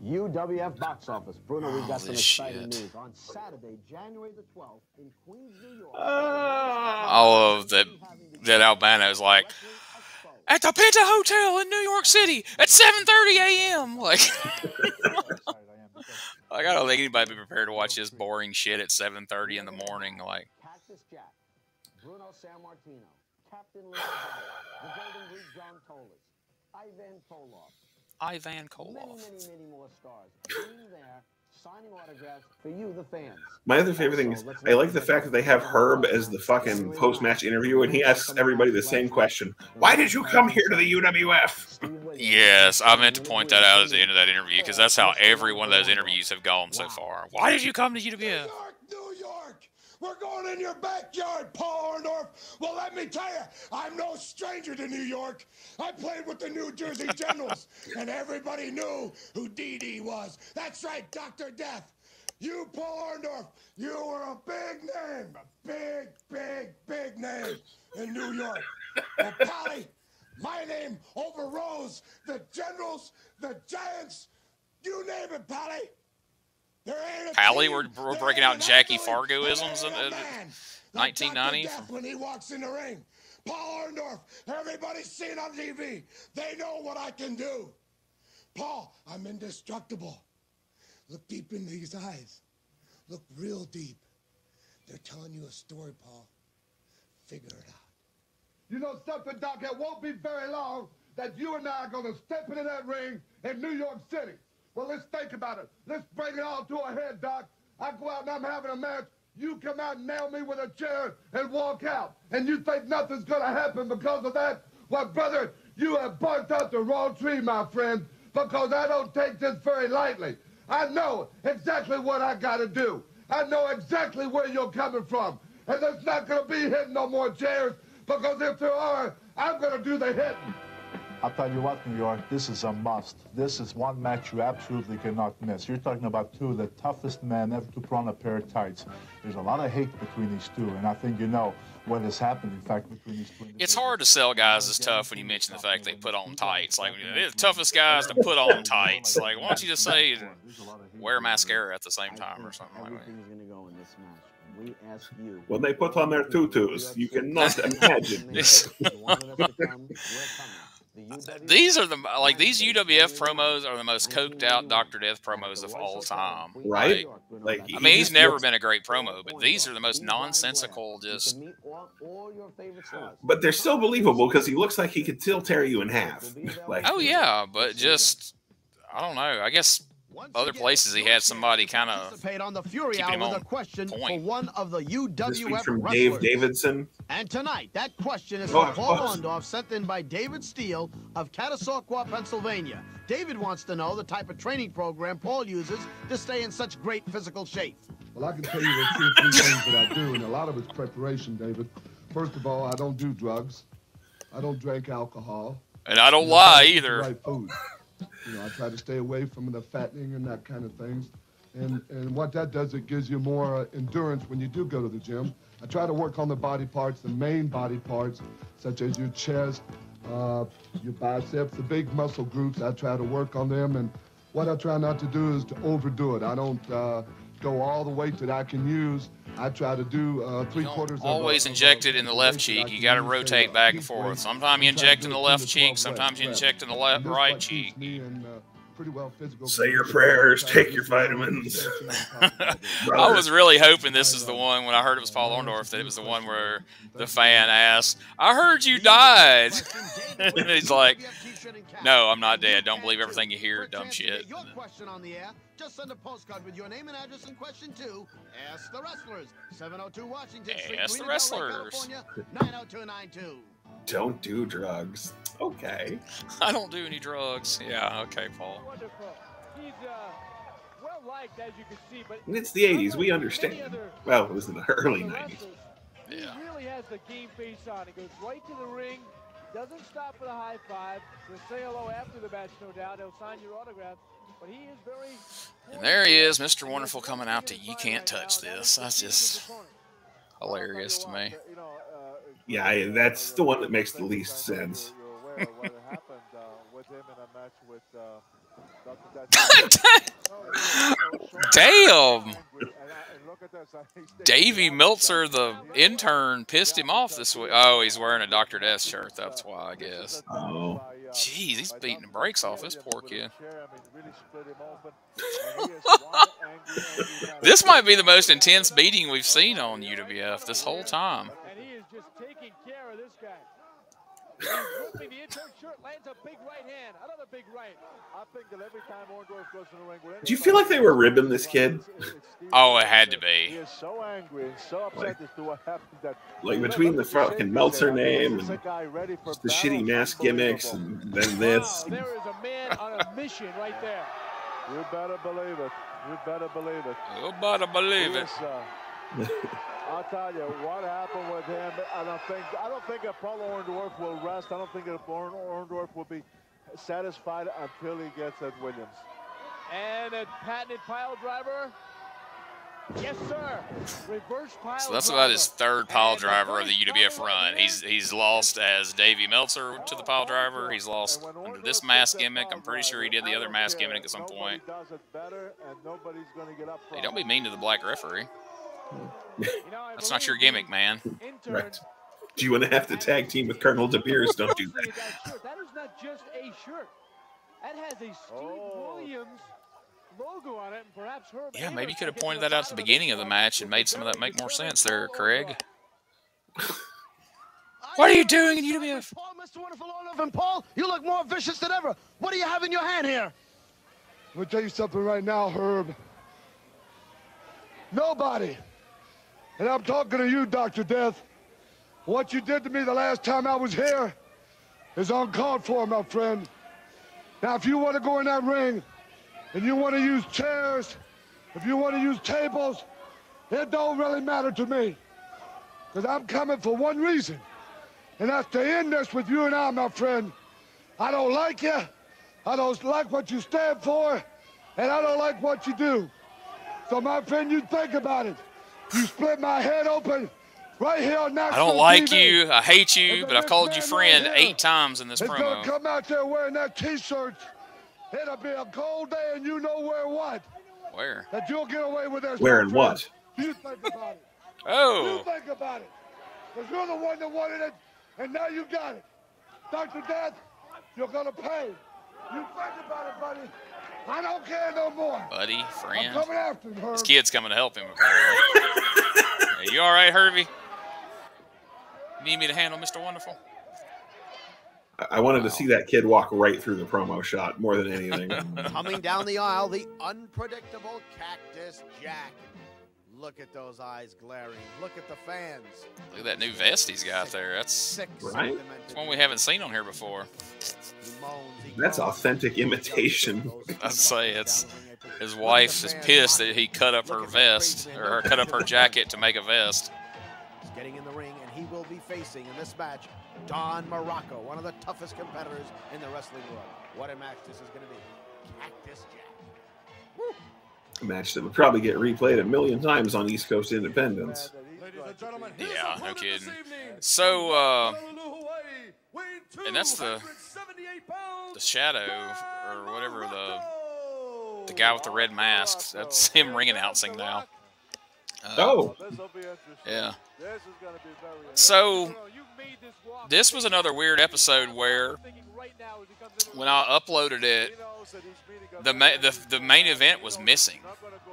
UWF box office. Bruno, we've got some exciting shit. news. On Saturday, January the 12th, in Queens, New York. Ah, all of that that Albano is like at the Penta Hotel in New York City at 7:30 a.m. Like, like I don't think anybody be prepared to watch this boring shit at 7:30 in the morning. Like, Cactus Jack, Bruno Sammartino, Captain Lou the Golden Greek John Tolos, Ivan Koloff, Ivan many, Koloff. many, many more stars being there, signing autographs for you, the fans. My other favorite thing is I like the fact that they have Herb as the fucking post match interview, and he asks everybody the same question: Why did you come here to the UWF? Yes, I meant to point that out at the end of that interview because that's how every one of those interviews have gone so far. Why did you come to UWF? New York, New York. We're going in your backyard, Paul Orndorff. Well, let me tell you, I'm no stranger to New York. I played with the New Jersey Generals, and everybody knew who Dee was. That's right, Dr. Death. You, Paul Orndorff, you were a big name, a big, big, big name in New York. Well, Pally, my name overrose the Generals, the Giants, you name it, Pally. There Pally, we're- we're breaking out Jackie athlete, Fargo-isms in- a in man like 1990. Dr. When he walks in the ring. Paul Orndorff, everybody's seen on TV. They know what I can do. Paul, I'm indestructible. Look deep in these eyes. Look real deep. They're telling you a story, Paul. Figure it out. You know something, Doc? It won't be very long that you and I are going to step into that ring in New York City. Well, let's think about it. Let's bring it all to a head, Doc. I go out and I'm having a match. You come out and nail me with a chair and walk out. And you think nothing's going to happen because of that? Well, brother, you have barked out the wrong tree, my friend, because I don't take this very lightly. I know exactly what I got to do. I know exactly where you're coming from. And there's not going to be hitting no more chairs because if there are, I'm going to do the hitting. I'll tell you what, New York, this is a must. This is one match you absolutely cannot miss. You're talking about two of the toughest men ever to put on a pair of tights. There's a lot of hate between these two, and I think you know what has happened, in fact, between these two. It's hard to sell guys as tough when you mention the fact they put on tights. Like they're the toughest guys to put on tights. Like why don't you just say wear mascara at the same time or something like that? Everything's going to go in this match. We ask you. When they put on their tutus, you cannot imagine. This- These are the like these UWF promos are the most coked out Doctor Death promos of all time. Right? Like, Like, I mean, he's never looks- been a great promo, but these are the most nonsensical. Just But they're still believable because he looks like he could still tear you in half. like, oh yeah, but just I don't know. I guess other places he had somebody kind of Participate on the Fury keeping him Hour with on a question for one of the this week UWF from wrestlers. Dave Davidson. And tonight, that question is Oh, from Paul course. Orndorff, sent in by David Steele of Catasauqua, Pennsylvania. David wants to know the type of training program Paul uses to stay in such great physical shape. Well, I can tell you the two or three things that I do, and a lot of it's preparation, David. First of all, I don't do drugs. I don't drink alcohol. and I don't You know, lie I either. Right food. You know, I try to stay away from the fattening and that kind of things. And and what that does, it gives you more uh, endurance when you do go to the gym. I try to work on the body parts, the main body parts, such as your chest, uh, your biceps, the big muscle groups. I try to work on them. And what I try not to do is to overdo it. I don't uh, go all the weight that I can use. I try to do uh, three quarters. Always inject it in the left weight that I cheek. You got to rotate uh, back and forth. Sometimes you I try to inject in the left cheek. Sometimes you inject in the left right cheek. in, uh, pretty well physical Say your prayers, I try to take your vitamins. I was really hoping this is the one when I heard it was Paul Orndorff that it was the one where the fan asked, "I heard you died," and he's like, "No, I'm not dead. Don't believe everything you hear, dumb shit." Question on the air. Just send a postcard with your name and address and question to Ask the Wrestlers, 702 Washington Street, Ask the Marina Del Rey, Wrestlers. California, 90292. Don't do drugs. Okay. I don't do any drugs. Yeah, okay, Paul. Wonderful. He's uh, well liked, as you can see, but And it's the 80s. We understand. Well, it was in the early 90s. wrestlers, He Yeah. really has the game face on. He goes right to the ring, doesn't stop for the high five. He'll say hello after the match, no doubt. He'll sign your autograph. But he is very. And there he is, Mr. Wonderful, coming out to You Can't Touch This. That's just hilarious to me. You know, Yeah, I- that's the one that makes the least sense. You're aware of what had happened with him in a match with Dr. Death. Damn! And, I, and look at this. he's taking Davey the Meltzer, the intern, pissed him off this week. Oh, he's wearing a Dr. Death shirt. That's why, I guess. Oh. Jeez, he's beating the brakes off this poor kid. This This might be the most intense beating we've seen on UWF this whole time. And he is just taking care of this guy. He's the intern shirt, lands a big right hand, another big right. I think that every time Orndorff goes in the ring with Do you feel like they were ribbing this kid? Oh, it had to He be. is so angry and so upset Like- as to what happened that Like between the fucking Meltzer name and the the shitty mask gimmicks and then this. Wow, there is a man on a mission right there. You better believe it. You better believe it. You better believe it. Uh, Yes, I'll tell you what happened with him. I don't think I don't think that Paul Orndorff will rest. I don't think that Orn- Orndorff will be satisfied until he gets at Williams. And a patented pile driver. Yes, sir. Reverse pile So that's driver. about his third pile driver of the UWF run. He's he's lost as Davey Meltzer to the pile driver. He's lost under this mask gimmick. I'm pretty sure he did the other mask gimmick at some point. Nobody does it better, and nobody's going to get up Hey, don't be mean to the black referee. You know, I That's not your gimmick, man. the Right. Do you want to have to tag team with Colonel De Beers? Don't do that. at that shirt. That is not just a shirt. That has a Steve Oh. Williams logo on it, and perhaps Herb. Yeah, maybe you could have pointed that out at the beginning of the match and made some of that make more sense there, Craig. What What are you doing in UWF? Paul, Mr. Wonderful Orndorff, and Paul, you look more vicious than ever. What do you have in your hand here? I'm gonna tell you something right now, Herb. Nobody, and I'm talking to you, Dr. Death, what you did to me the last time I was here is uncalled for, my friend. Now, if you want to go in that ring and you want to use chairs, if you want to use tables, it don't really matter to me. Because I'm coming for one reason, and that's to end this with you and I, my friend. I don't like you. I don't like what you stand for, and I don't like what you do. So, my friend, you think about it. You split my head open right here on I don't like TV. you. I hate you, but I've called you friend eight times in this He's gonna come out there wearing that T-shirt. It'll be a cold day, and you know where what? Where? That you'll get away with this. Wearing my friend. what? You think about it. Oh. You think about it. Because you're the one that wanted it, and now you got it. Dr. Death, you're gonna pay. You think about it, buddy. I don't care no more. buddy, I'm friend. coming after him, Herb. This kid's coming to help him. Hey, you all right, Hervey? Need me to handle Mr. Wonderful? I- I wanted to see that kid walk right through the promo shot more than anything. Coming down the aisle, the unpredictable Cactus Jack. Look at those eyes glaring. Look at the fans. Look at that new vest he's got there. That's Six Right? that's one we haven't seen on here before. He moans, he That's authentic imitation. I'd say it's his wife is pissed that he cut up her vest or cut up her jacket to make a vest. He's getting in the ring, and he will be facing in this match Don Muraco, one of the toughest competitors in the wrestling world. What a match this is going to be. Cactus Jack. A match that would probably get replayed a million times on East Coast Independence. Ladies and gentlemen, Yeah, no kidding. So, uh, and that's the the shadow or whatever the the guy with the red mask. That's him ring announcing now. Uh, Oh, this will be interesting. yeah. This is going to be very interesting. So this was another weird episode where when I uploaded it, the ma- the the main event was missing.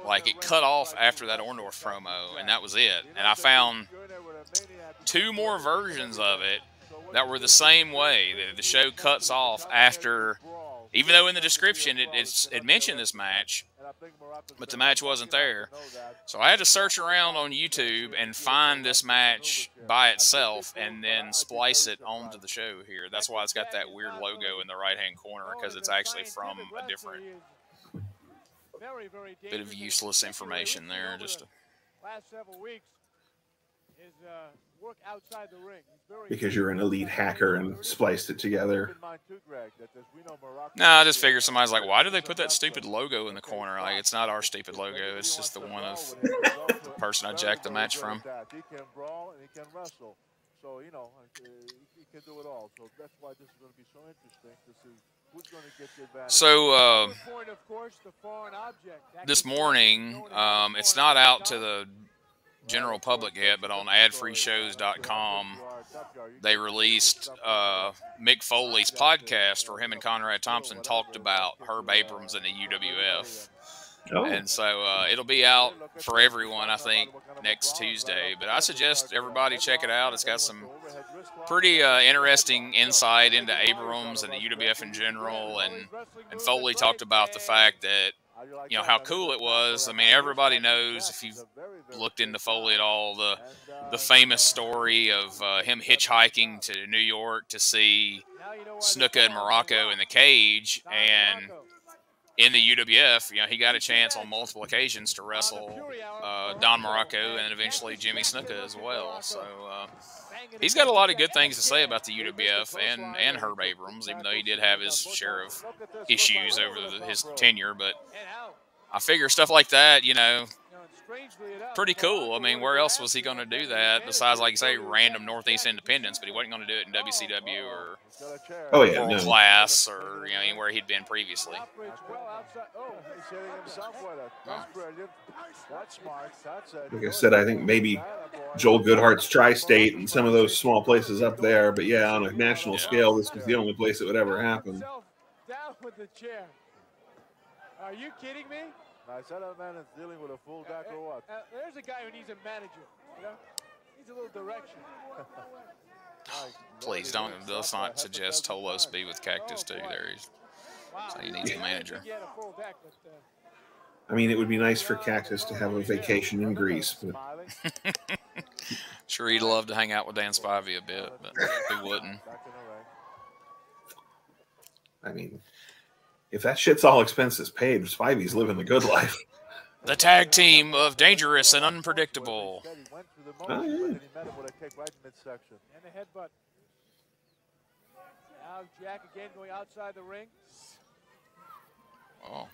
Like it cut off after that Orndorff promo, and that was it. And I found two more versions of it that were the same way. The, the show cuts off after, even though in the description it, it's it mentioned this match, but the match wasn't there. So I had to search around on YouTube and find this match by itself and then splice it onto the show here. That's why it's got that weird logo in the right hand corner because it's actually from a different bit of useless information there. Just to, last several weeks. is uh, work outside the ring. He's very because you're an elite hacker and spliced it together. No, I just figured somebody's like, why do they put that stupid logo in the corner? Like, it's not our stupid logo. It's just the one of the person I jacked the match from. He can brawl and he can wrestle. So, you know, uh, he can do it all. So that's why this is going to be so interesting to see who's going to get the advantage. So, uh, Good point, of course, the foreign object. That this morning, um, it's not out to the general public yet, but on adfreeshows.com, they released uh, Mick Foley's podcast where him and Conrad Thompson talked about Herb Abrams and the UWF. Oh, And so uh, it'll be out for everyone, I think, next Tuesday. But I suggest everybody check it out. It's got some pretty uh, interesting insight into Abrams and the UWF in general. And, and Foley talked about the fact that, you know, how cool it was. I mean, everybody knows if you've looked into Foley at all, the, the famous story of uh, him hitchhiking to New York to see Now you know why Snuka and Muraco in the cage. And. In the UWF, you know, he got a chance on multiple occasions to wrestle uh, Don Muraco and eventually Jimmy Snuka as well. So uh, he's got a lot of good things to say about the UWF and, and Herb Abrams, even though he did have his share of issues over the, his tenure. But I figure stuff like that, you know, You know, and strangely enough, pretty cool. I mean, where else was he going going to do that besides, like you say, random Northeast Independence? But he wasn't going to do it in WCW or oh yeah, World no. Class or you know anywhere he'd been previously. Operates well outside. Oh, He's hitting himself with it. That's brilliant. That's smart. That's it. Like I said, I think maybe Joel Goodhart's Tri-State and some of those small places up there. But yeah, on a national Yeah. scale, this was the only place it would ever happen. Down with the chair. Are you kidding me? Nice. That man is dealing with a full deck or what? Uh, there's a guy who needs a manager. You know, needs a little direction. Please don't. Let's not suggest Tolos be with Cactus too. There, he's Wow. So he needs a manager. think he had a full deck, but, uh, I mean, it would be nice for Cactus to have a vacation in Greece. But sure he'd love to hang out with Dan Spivey a bit, but he wouldn't. Back in the ring. I mean, if that shit's all expenses paid, Spivey's living the good life. The tag team of dangerous and unpredictable. Instead, he went through the Oh, yeah. but then he met him with a kick right in midsection. and the headbutt. Now Jack again going outside the ring. Oh,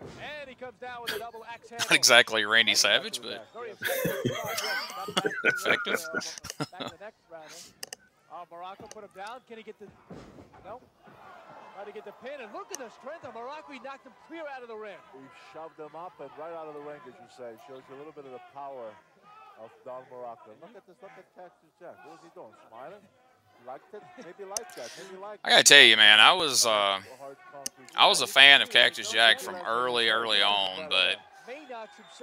And he comes down with a double axe handle. not exactly Randy Savage, but effective. Effective. Back the next round. Oh, Muraco put him down. Can he get the... No. Try to get the pin. And look at the strength of Muraco. He knocked him clear out of the ring. He shoved him up and right out of the ring, as you say. Shows you a little bit of the power of Don Muraco. Look at this. Look at Cactus Jack. What is he doing? Smiling? Liked it? Maybe like that. Maybe like I gotta tell you, man, I was uh, I was a fan of Cactus Jack from early, early on, but May knocks him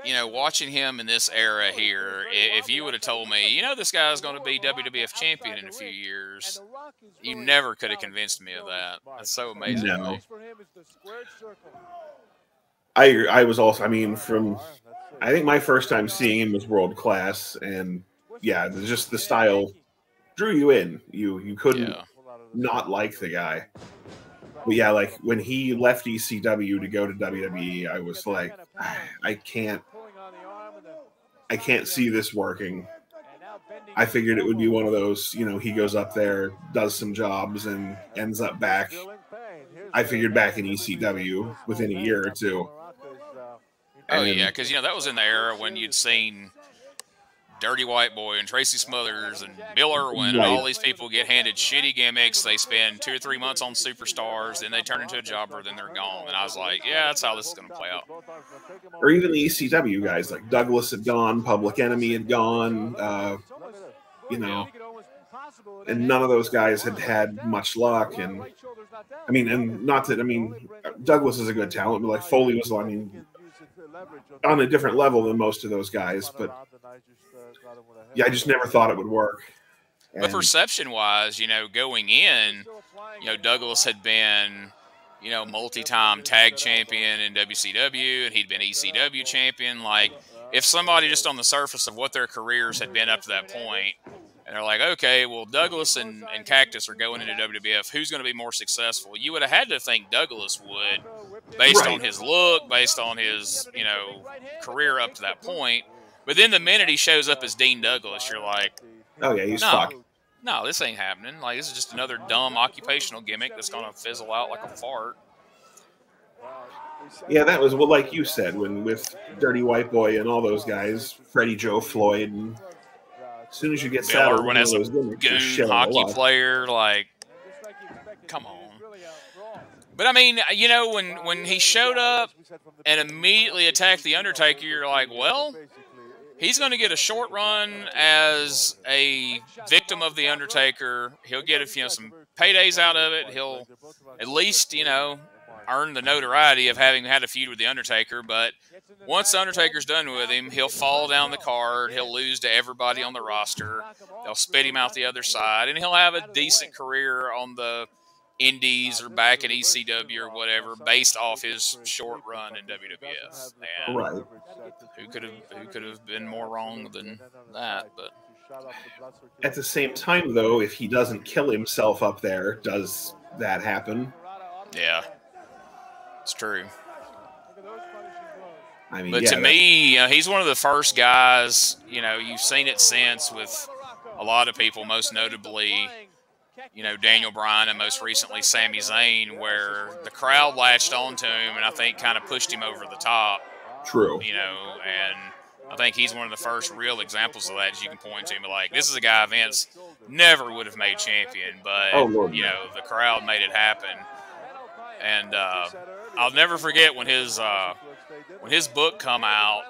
you know, watching him in this era here, if you would have told me, you know, this guy's going to be WWF champion in a few years, And The Rock is you never could have convinced me of that. That's so amazing. No. to me. Next for him is the squared circle. I I was also. I mean, from I think my first time seeing him was world class, and yeah, just the style drew you in. You you couldn't Yeah. not like the guy. But yeah, like when he left ECW to go to WWE, I was like, ah, I can't, Pulling on the arm and the, I can't see this working. and now bending I figured it would be one of those, you know, he goes up there, does some jobs, and ends up back. I figured back in ECW within a year or two. Oh And- yeah, because you know that was in the era when you'd seen Dirty White Boy and Tracy Smothers and Bill Irwin and Right. all these people get handed shitty gimmicks. They spend two or three months on superstars, then they turn into a jobber, then they're gone. And I was like, yeah, that's how this is going to play out. Or even the ECW guys, like Douglas had gone, Public Enemy had gone, uh, you know, and none of those guys had had much luck. And I mean, and not that, I mean, Douglas is a good talent, but like Foley was, I mean, on a different level than most of those guys. But yeah, I just never thought it would work. But perception wise, you know, going in, you know, Douglas had been, you know, multi time tag champion in WCW and he'd been ECW champion. Like, if somebody just on the surface of what their careers had been up to that point, and they're like, okay, well, Douglas and, and Cactus are going into WWF, who's going to be more successful? You would have had to think Douglas would, based on his look, based on his, you know, career up to that point. But then the minute he shows up as Dean Douglas, you're like, Oh yeah, he's no, fucked. no, this ain't happening. Like this is just another dumb occupational gimmick that's gonna fizzle out like a fart. Yeah, that was well, like you said, when with Dirty White Boy and all those guys, Freddie Joe Floyd, and as soon as you get when one as a those gimmicks, you're goon shit out of hockey player, like, come on. But I mean, you know, when when he showed up and immediately attacked the Undertaker, you're like, well, he's going to get a short run as a victim of the Undertaker. He'll get a you know some paydays out of it. He'll at least you know earn the notoriety of having had a feud with the Undertaker. But once the Undertaker's done with him, he'll fall down the card. He'll lose to everybody on the roster. They'll spit him out the other side, and he'll have a decent career on the Indies or back in ECW or whatever, based off his short run in WWF. And Right. who could have who could have been more wrong than that? But At the same time, though, if he doesn't kill himself up there, does that happen? yeah, it's true. I mean, But yeah, to me, uh, he's one of the first guys. You know, you've seen it since with a lot of people, most notably, you know, Daniel Bryan and most recently Sami Zayn, where the crowd latched onto him and I think kind of pushed him over the top. True. You know, and I think he's one of the first real examples of that as you can point to. But like, this is a guy Vince never would have made champion, but Oh, Lord, you know, the crowd made it happen. And uh, I'll never forget when his uh, when his book come out.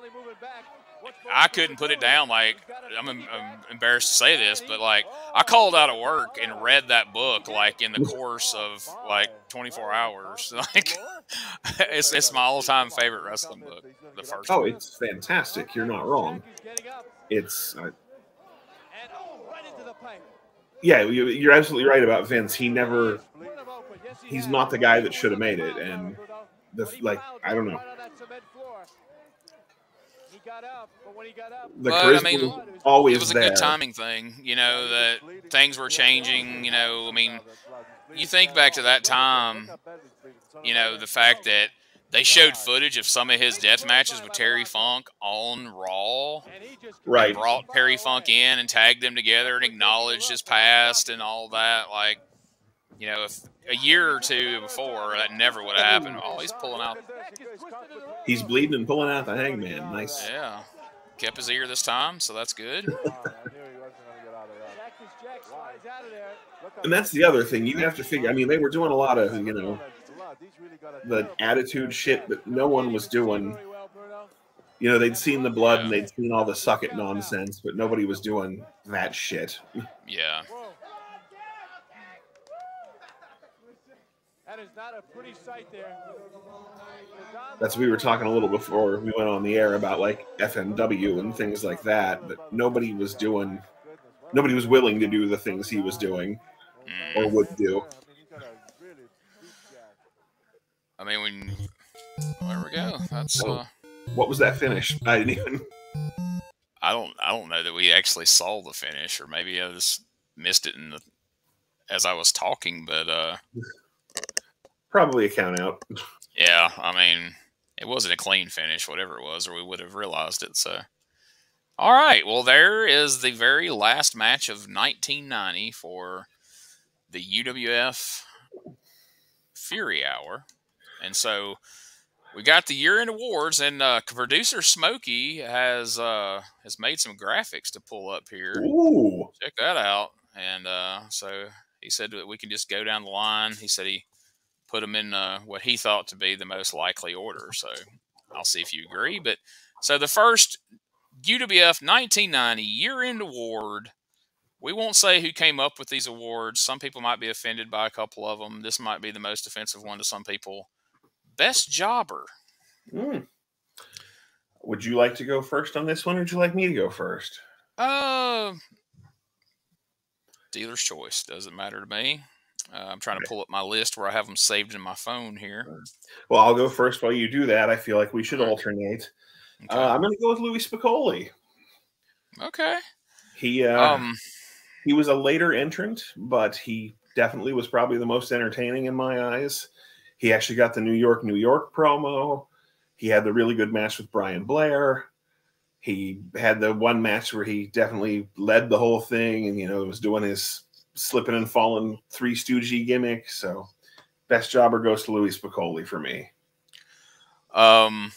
I couldn't put it down. Like I'm, I'm embarrassed to say this, but like I called out of work and read that book like in the course of like 24 hours. Like it's it's my all-time favorite wrestling book. The first. Oh, one. it's fantastic. You're not wrong. It's uh, yeah, you, you're absolutely right about Vince. He never, he's not the guy that should have made it, and the like, I don't know. The But, charisma I mean, was always it was a there. good timing thing, you know, that things were changing. You know, I mean, you think back to that time, you know, the fact that they showed footage of some of his death matches with Terry Funk on Raw. Right. Brought Terry Funk in and tagged them together and acknowledged his past and all that. Like, you know, if a year or two before, that never would have happened. Oh, he's pulling out. He's bleeding and pulling out the hangman. Nice. Yeah. Kept his ear this time, so that's good. And that's the other thing. You have to figure. I mean, they were doing a lot of, you know, the attitude shit that no one was doing. You know, they'd seen the blood and they'd seen all the suck it nonsense, but nobody was doing that shit. Yeah. Is not a pretty sight there. That's we were talking a little before we went on the air about like FMW and things like that, but nobody was doing, nobody was willing to do the things he was doing or would do. I mean, when there we go. That's uh, What was that finish? I didn't even. I don't I don't know that we actually saw the finish, or maybe I just missed it in the as I was talking. But uh, Probably a count out. yeah, I mean, it wasn't a clean finish, whatever it was, or we would have realized it. So, all right, well, there is the very last match of 1990 for the UWF Fury Hour, and so we got the year-end awards, and uh, producer Smokey has uh, has made some graphics to pull up here. Ooh. Check that out. And uh, so he said that we can just go down the line. He said he put them in uh, what he thought to be the most likely order. So I'll see if you agree. But so the first UWF 1990 year-end award. We won't say who came up with these awards. Some people might be offended by a couple of them. This might be the most offensive one to some people. Best jobber. Hmm. Would you like to go first on this one, or would you like me to go first? Uh, dealer's choice. Doesn't matter to me. Uh, I'm trying to pull up my list where I have them saved in my phone here. Well, I'll go first while you do that. I feel like we should alternate. Uh, I'm going to go with Louis Spicolli. Okay. He uh, Um, he was a later entrant, but he definitely was probably the most entertaining in my eyes. He actually got the New York, New York promo. He had the really good match with Brian Blair. he had the one match where he definitely led the whole thing, and you know was doing his slipping and falling three Stoogie gimmick. So best jobber goes to Louis Spicolli for me. Um,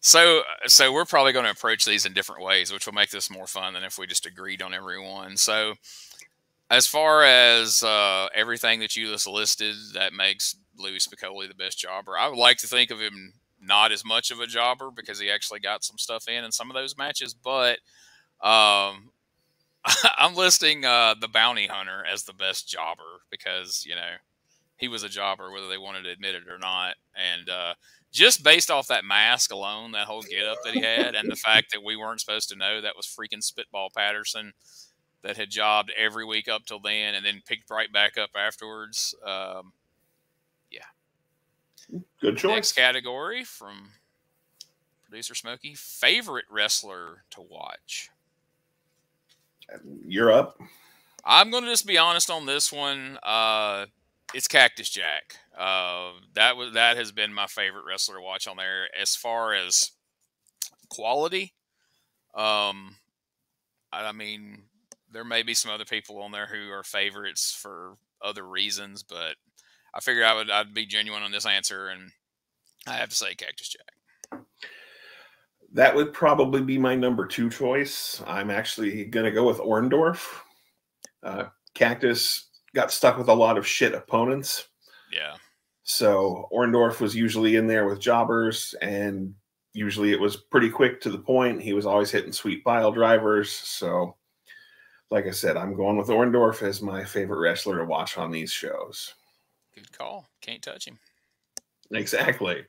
so so we're probably going to approach these in different ways, which will make this more fun than if we just agreed on everyone. So as far as uh, everything that you just listed that makes Louis Spicolli the best jobber, I would like to think of him not as much of a jobber because he actually got some stuff in in some of those matches, but um, I'm listing uh, the bounty hunter as the best jobber because you know he was a jobber whether they wanted to admit it or not, and uh, just based off that mask alone, that whole get up that he had, and the fact that we weren't supposed to know that was freaking Spitball Patterson that had jobbed every week up till then and then picked right back up afterwards. Um, yeah. Good choice. Next category from producer Smokey favorite wrestler to watch. You're up. I'm going to just be honest on this one. Uh, it's Cactus Jack. Uh, that was that has been my favorite wrestler to watch on there. As far as quality, um, I mean, there may be some other people on there who are favorites for other reasons, but I figured I would I'd be genuine on this answer, and I have to say Cactus Jack. That would probably be my number two choice. I'm actually going to go with Orndorff. Uh, Cactus got stuck with a lot of shit opponents. Yeah. So Orndorff was usually in there with jobbers, and usually it was pretty quick to the point. He was always hitting sweet pile drivers. So, like I said, I'm going with Orndorff as my favorite wrestler to watch on these shows. Good call. Can't touch him. Exactly.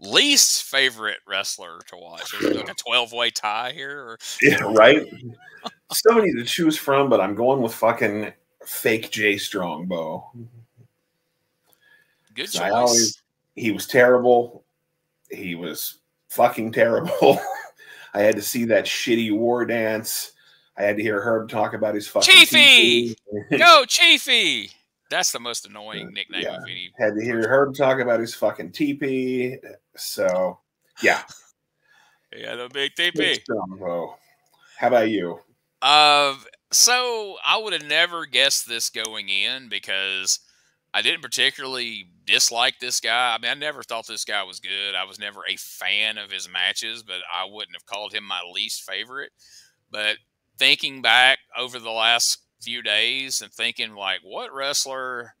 Least favorite wrestler to watch. Is like a 12 way tie here? Or? Yeah, right. so many to choose from, but I'm going with fucking fake Jay Strongbow. Good choice. Always, he was terrible. He was fucking terrible. I had to see that shitty war dance. I had to hear Herb talk about his fucking Chiefy! TV. Go, Chiefy! That's the most annoying nickname Yeah. of any. had to hear Herb talk about his fucking teepee. So, yeah. Yeah, the big TP. How about you? Uh, so I would have never guessed this going in because I didn't particularly dislike this guy. I mean, I never thought this guy was good. I was never a fan of his matches, but I wouldn't have called him my least favorite. But thinking back over the last few days and thinking like, what wrestler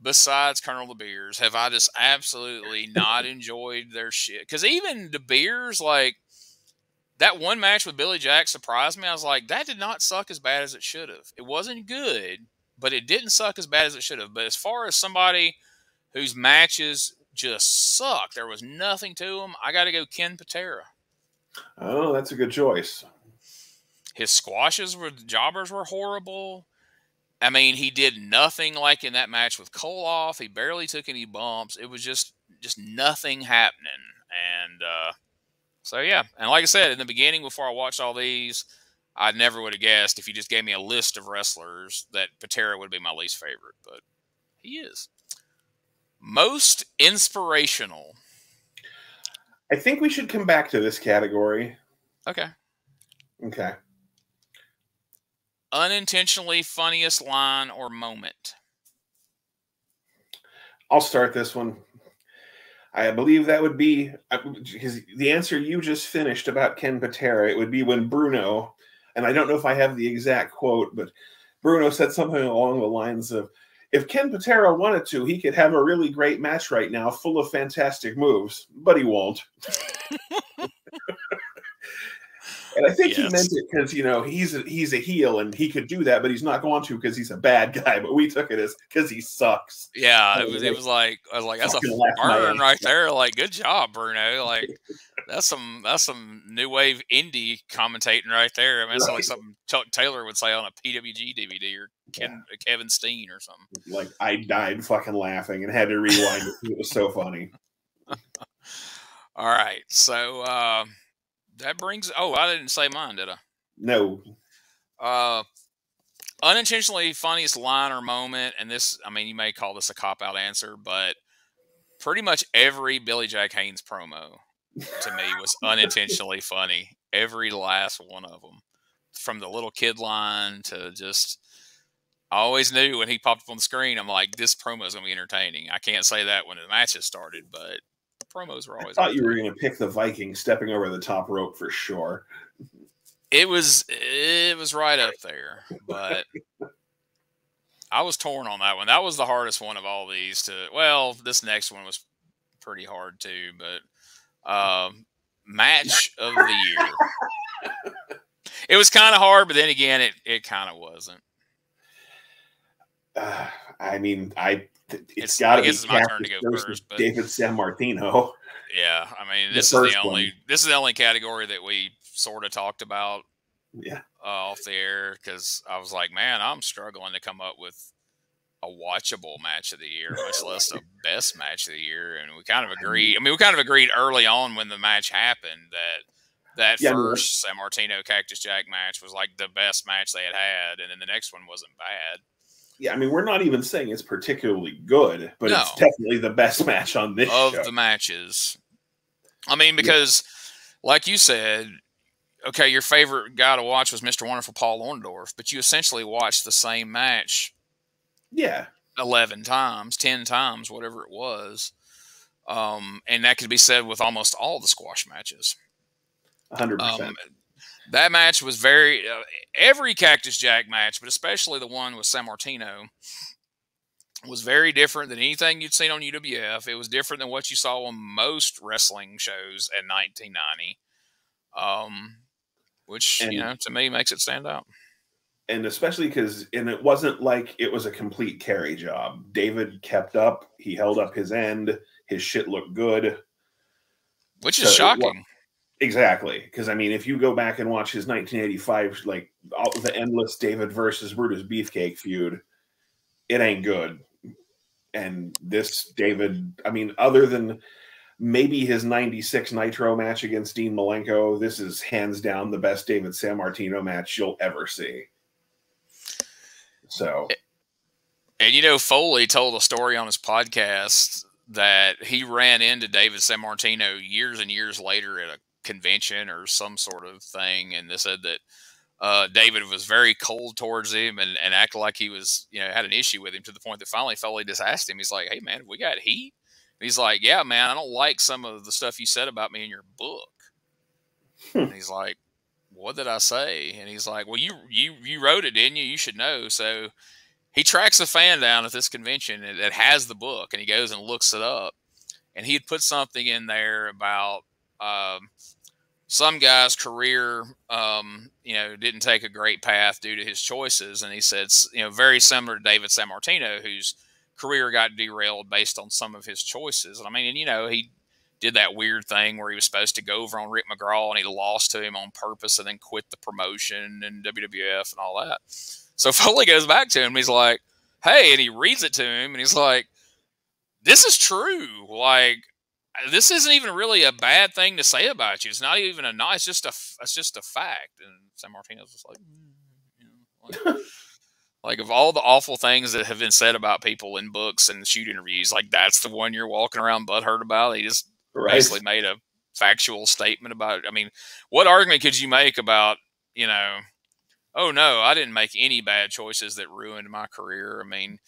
besides Colonel De Beers have I just absolutely not enjoyed their shit? Because even De Beers, like that one match with Billy Jack surprised me. I was like, that did not suck as bad as it should have. It wasn't good, but it didn't suck as bad as it should have. But as far as somebody whose matches just suck, there was nothing to them. I got to go Ken Patera. Oh, that's a good choice. His squashes were jobbers were horrible. I mean, he did nothing like in that match with Koloff. He barely took any bumps. It was just just nothing happening. And uh, so yeah, and like I said in the beginning, before I watched all these, I never would have guessed if you just gave me a list of wrestlers that Patera would be my least favorite, but he is. Most inspirational. I think we should come back to this category. Okay. Okay. Unintentionally funniest line or moment. I'll start this one. I believe that would be because the answer you just finished about Ken Patera. It would be when Bruno, and I don't know if I have the exact quote, but Bruno said something along the lines of, "If Ken Patera wanted to, he could have a really great match right now, full of fantastic moves, but he won't." And I think he meant it because you know he's a, he's a heel and he could do that, but he's not going to because he's a bad guy. But we took it as because he sucks. Yeah, it was. It like, was like I was like, that's a fucking laugh my burn right there. Like, good job, Bruno. Like, that's some that's some new wave indie commentating right there. I mean, it's like something Chuck Taylor would say on a PWG DVD or Ken, Kevin Steen or something. Like I died fucking laughing and had to rewind it. It was so funny. All right, so uh, that brings. Oh, I didn't say mine, did I? No, Uh, unintentionally funniest line or moment, and this, I mean, you may call this a cop out answer, but pretty much every Billy Jack Haynes promo to me was unintentionally funny. Every last one of them, from the little kid line to just. I always knew when he popped up on the screen, I'm like, this promo is going to be entertaining. I can't say that when the matches started, but promos were I always. thought you were going to pick the Viking stepping over the top rope for sure. It was it was right up there, but I was torn on that one. That was the hardest one of all these to. Well, this next one was pretty hard too, but um, match of the year. It was kind of hard, but then again, it it kind of wasn't. Uh, I mean, I It's- it's got to be my turn to go first, but- David Sammartino. Yeah, I mean, The this is the only one. this is the only category that we sort of talked about Yeah, uh, off the air because I was like, man, I'm struggling to come up with a watchable match of the year, much less a best match of the year. And we kind of agreed. I mean, we kind of agreed early on when the match happened that that Yeah, first Sammartino Cactus Jack match was like the best match they had had, and then the next one wasn't bad. Yeah. I mean, we're not even saying it's particularly good, but it's definitely the best match on this of show. the matches. I mean, because like you said, okay, your favorite guy to watch was Mr. Wonderful Paul Orndorff, but you essentially watched the same match yeah, 11 times, 10 times, whatever it was. Um, and that could be said with almost all the squash matches. hundred Um, percent. That match was very, uh, every Cactus Jack match, but especially the one with Sammartino, was very different than anything you'd seen on UWF. It was different than what you saw on most wrestling shows in 1990. Um, which, you know, to me makes it stand out. and especially because and it wasn't like it was a complete carry job. David kept up. He held up his end. His shit looked good. Which So is it shocking. Exactly, because I mean, if you go back and watch his 1985, like all the endless David versus Brutus Beefcake feud, it ain't good. And this David, I mean, other than maybe his 96 Nitro match against Dean Malenko, this is hands down the best David Sammartino match you'll ever see. So, And you know, Foley told a story on his podcast that he ran into David Sammartino years and years later at a convention or some sort of thing, and they said that uh, David was very cold towards him and, and acted like he was, you know, had an issue with him to the point that finally Foley just asked him, he's like, "Hey man, we got heat." And he's like, "Yeah, man, I don't like some of the stuff you said about me in your book." and he's like, "What did I say?" And he's like, "Well, you you you wrote it, didn't you? You should know." So he tracks a fan down at this convention that that has the book and he goes and looks it up and he had put something in there about um, some guy's career um, you know didn't take a great path due to his choices and he said you know very similar to david sammartino whose career got derailed based on some of his choices and i mean and you know he did that weird thing where he was supposed to go over on rick mcgraw and he lost to him on purpose and then quit the promotion and wwf and all that so Foley goes back to him. He's like, "Hey," and he reads it to him, and he's like, "This is true. Like, this isn't even really a bad thing to say about you. It's not even a nice. It's just a. It's just a fact." And Sammartino's just like, "Mm," you know, like, like of all the awful things that have been said about people in books and shoot interviews, like that's the one you're walking around butthurt about. He just right. basically made a factual statement about it. I mean, what argument could you make about, you know, oh no, I didn't make any bad choices that ruined my career? I mean,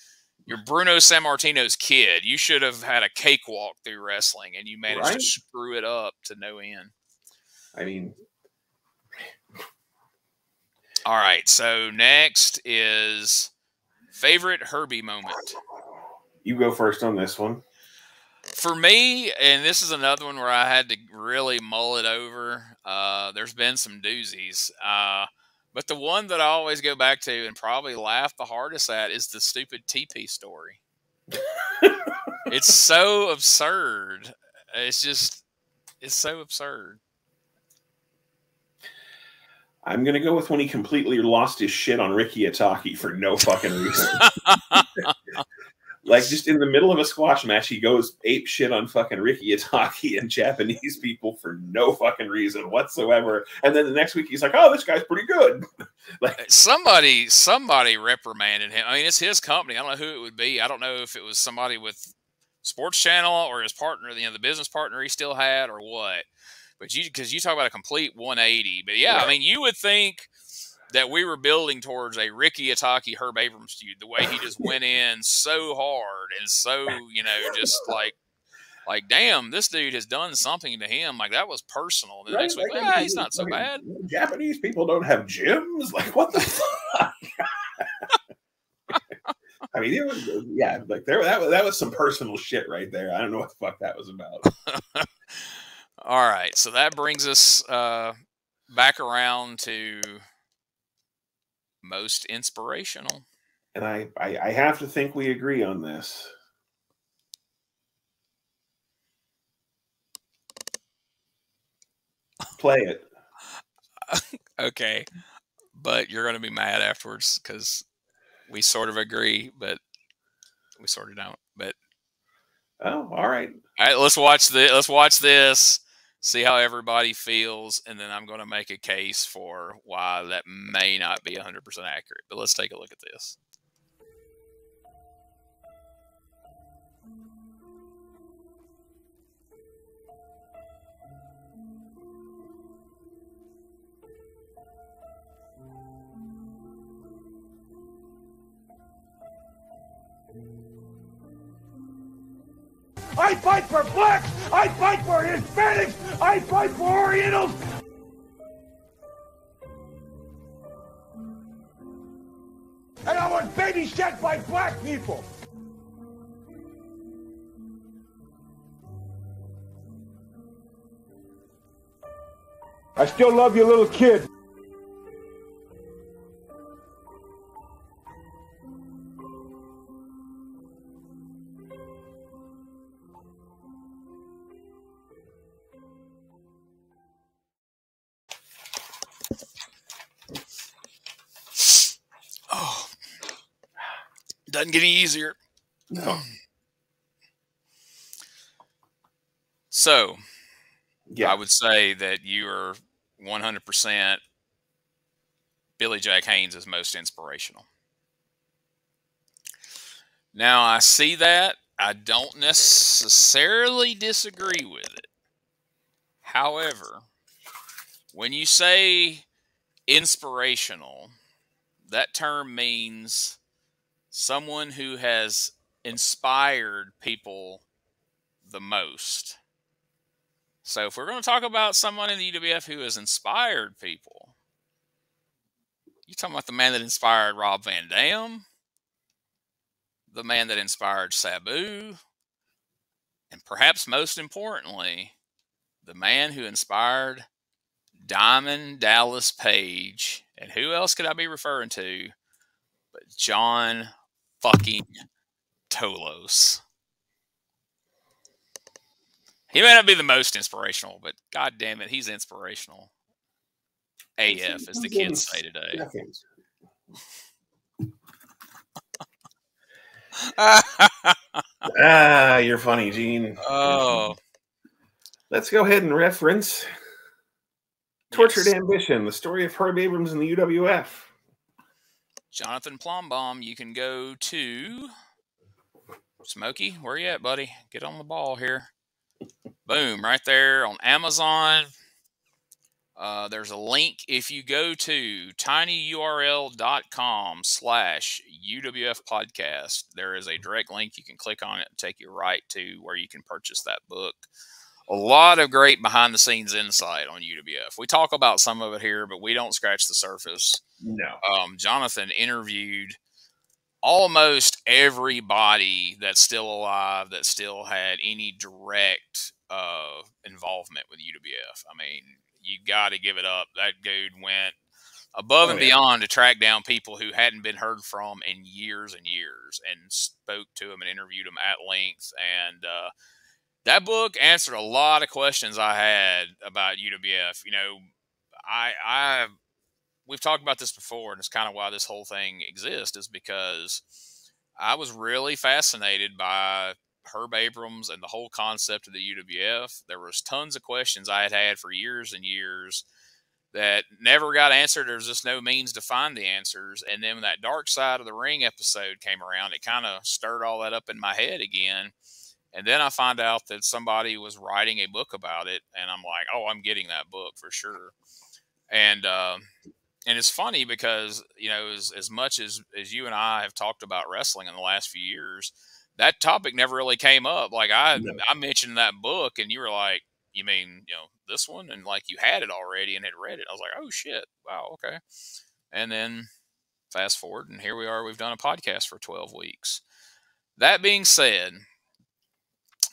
you're Bruno Sammartino's kid. You should have had a cakewalk through wrestling and you managed Right. to screw it up to no end. I mean, All right, so next is favorite Herbie moment. you go first on this one. For me, and this is another one where I had to really mull it over. Uh, there's been some doozies. Uh, but the one that I always go back to and probably laugh the hardest at is the stupid TP story. it's so absurd. It's just, it's so absurd. I'm gonna go with when he completely lost his shit on Ricky Ataki for no fucking reason. like just in the middle of a squash match, he goes ape shit on fucking Ricky Ataki and Japanese people for no fucking reason whatsoever. And then the next week he's like, "Oh, this guy's pretty good." like, somebody somebody reprimanded him. I mean, it's his company. I don't know who it would be. I don't know if it was somebody with sports channel or his partner, you know, the business partner he still had, or what. But you, because you talk about a complete 180. But yeah, I mean, you would think that we were building towards a Ricky Ataki Herb Abrams feud. The way he just went in so hard and so, you know, just like like, damn, this dude has done something to him. Like that was personal. The Right, next week, like, ah, he's not so I mean, bad. Japanese people don't have gyms. Like what the fuck? I mean, it was yeah, like there that was that was some personal shit right there. I don't know what the fuck that was about. All right, so that brings us uh, back around to most inspirational. And I, I I have to think we agree on this. Play it. Okay, but you're going to be mad afterwards because we sort of agree, but we sort of don't. But Oh, all right. all right, let's watch the let's watch this, see how everybody feels, and then I'm going to make a case for why that may not be 100% accurate. But let's take a look at this. I fight for blacks! I fight for Hispanics! I fight for Orientals! And I want babysat by black people! I still love you, little kid. Doesn't get any easier. No. So, Yeah. I would say that you are 100% Billy Jack Haynes is most inspirational. Now, I see that. I don't necessarily disagree with it. However, when you say inspirational, that term means someone who has inspired people the most. So if we're going to talk about someone in the UWF who has inspired people, you talking about the man that inspired Rob Van Dam, the man that inspired Sabu, and perhaps most importantly, the man who inspired Diamond Dallas Page. And who else could I be referring to but John fucking Tolos? He may not be the most inspirational, but god damn it, he's inspirational. AF, as the kids say today. Ah, you're funny, Gene. oh, Let's go ahead and reference Tortured Yes. Ambition, the story of Herb Abrams and the UWF. Jonathan Plumbaum, you can go to Smokey. Where you at, buddy? Get on the ball here. Boom, right there on Amazon. Uh, there's a link if you go to tinyurl.com slash UWF podcast. There is a direct link. You can click on it and take you right to where you can purchase that book. A lot of great behind the scenes insight on UWF. We talk about some of it here, but we don't scratch the surface No. um, Jonathan interviewed almost everybody that's still alive that still had any direct uh, involvement with UWF. I mean, you got to give it up. That dude went above Oh, and yeah. beyond to track down people who hadn't been heard from in years and years and spoke to them and interviewed them at length. And uh, that book answered a lot of questions I had about UWF. You know, I, I we've talked about this before, and it's kind of why this whole thing exists, is because I was really fascinated by Herb Abrams and the whole concept of the UWF. There was tons of questions I had had for years and years that never got answered. There's just no means to find the answers. And then when that Dark Side of the Ring episode came around, it kind of stirred all that up in my head again. And then I find out that somebody was writing a book about it, and I'm like, oh, I'm getting that book for sure. And uh, and it's funny because you know as as much as as you and I have talked about wrestling in the last few years, that topic never really came up. Like I No. I mentioned that book, and you were like, you mean you know this one, and like you had it already and had read it. I was like, oh shit, wow, okay. And then fast forward, and here we are. We've done a podcast for twelve weeks. That being said,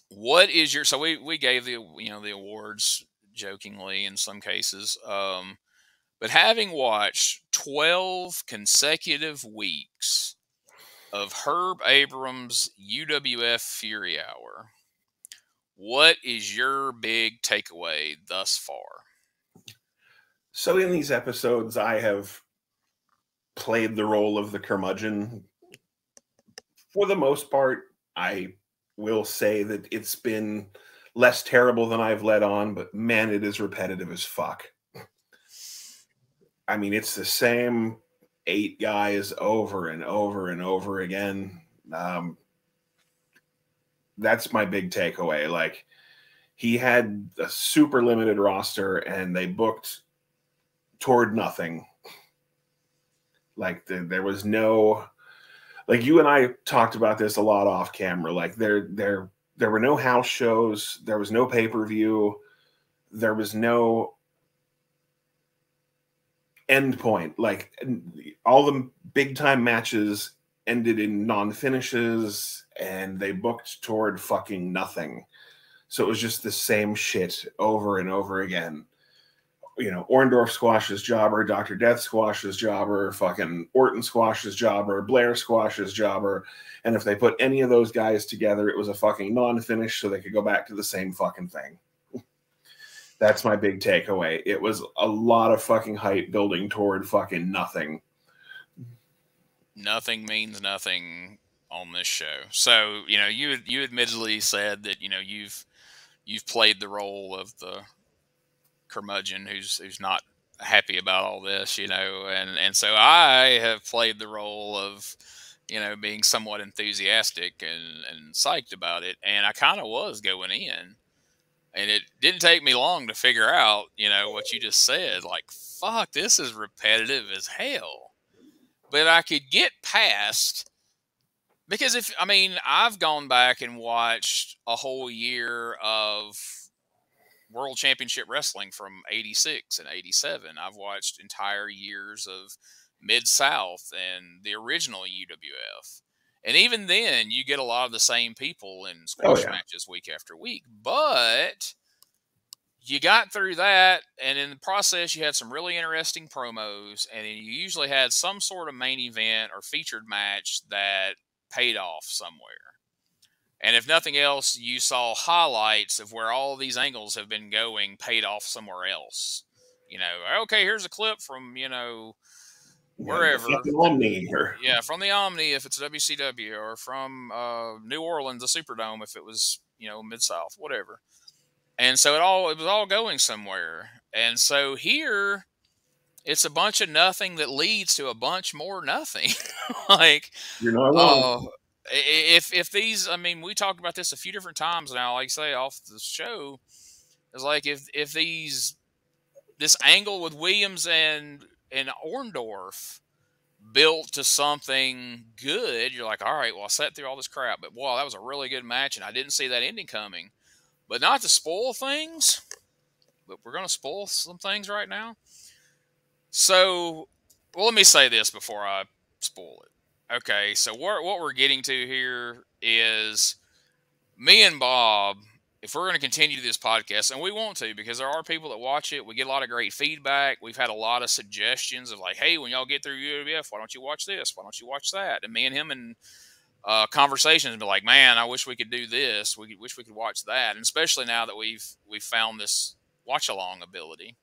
what is your so we we gave the you know the awards jokingly in some cases um but having watched 12 consecutive weeks of herb abrams uwf fury hour what is your big takeaway thus far So in these episodes, I have played the role of the curmudgeon. For the most part, I will say that it's been less terrible than I've let on, but man, it is repetitive as fuck. I mean, it's the same eight guys over and over and over again. Um, that's my big takeaway. Like, he had a super limited roster and they booked toward nothing. Like the, there was no, like you and I talked about this a lot off camera. Like there, there, there were no house shows. There was no pay per view. There was no end point. Like all the big time matches ended in non finishes, and they booked toward fucking nothing. So it was just the same shit over and over again you know, Orndorff squashes Jobber, Dr. Death squashes Jobber, fucking Orton squashes Jobber, Blair squashes Jobber. And if they put any of those guys together, it was a fucking non finish so they could go back to the same fucking thing. That's my big takeaway. It was a lot of fucking hype building toward fucking nothing. nothing means nothing on this show. So, you know, you you admittedly said that, you know, you've you've played the role of the curmudgeon who's who's not happy about all this, you know, and and so I have played the role of you know being somewhat enthusiastic and and psyched about it, and I kind of was going in, and it didn't take me long to figure out, you know, what you just said, like fuck, this is repetitive as hell, but I could get past. Because if I mean I've gone back and watched a whole year of World Championship Wrestling from 86 and 87. I've watched entire years of Mid South and the original UWF. And even then, you get a lot of the same people in oh, squash yeah. matches week after week. But you got through that, and in the process, you had some really interesting promos, and you usually had some sort of main event or featured match that paid off somewhere. And if nothing else, you saw highlights of where all these angles have been going paid off somewhere else. You know, okay, here's a clip from, you know, wherever. Fucking Omni or Yeah, from the Omni if it's WCW, or from uh, New Orleans, the Superdome if it was, you know, Mid South, whatever. And so it all it was all going somewhere. And so here it's a bunch of nothing that leads to a bunch more nothing. like you're not wrong. uh, if if these, I mean, we talked about this a few different times now. Like say off the show, it's like if if these this angle with Williams and and Orndorff built to something good, you're like, all right, well, I sat through all this crap, but wow, that was a really good match, and I didn't see that ending coming. But not to spoil things, but we're going to spoil some things right now. So, well, let me say this before I spoil it. Okay, so what what we're getting to here is me and Bob. If we're going to continue this podcast, and we want to, because there are people that watch it, we get a lot of great feedback. We've had a lot of suggestions of like, "Hey, when y'all get through UWF, why don't you watch this? Why don't you watch that?" And me and him and uh, conversations be like, "Man, I wish we could do this. We could, wish we could watch that." And especially now that we've we've found this watch along ability.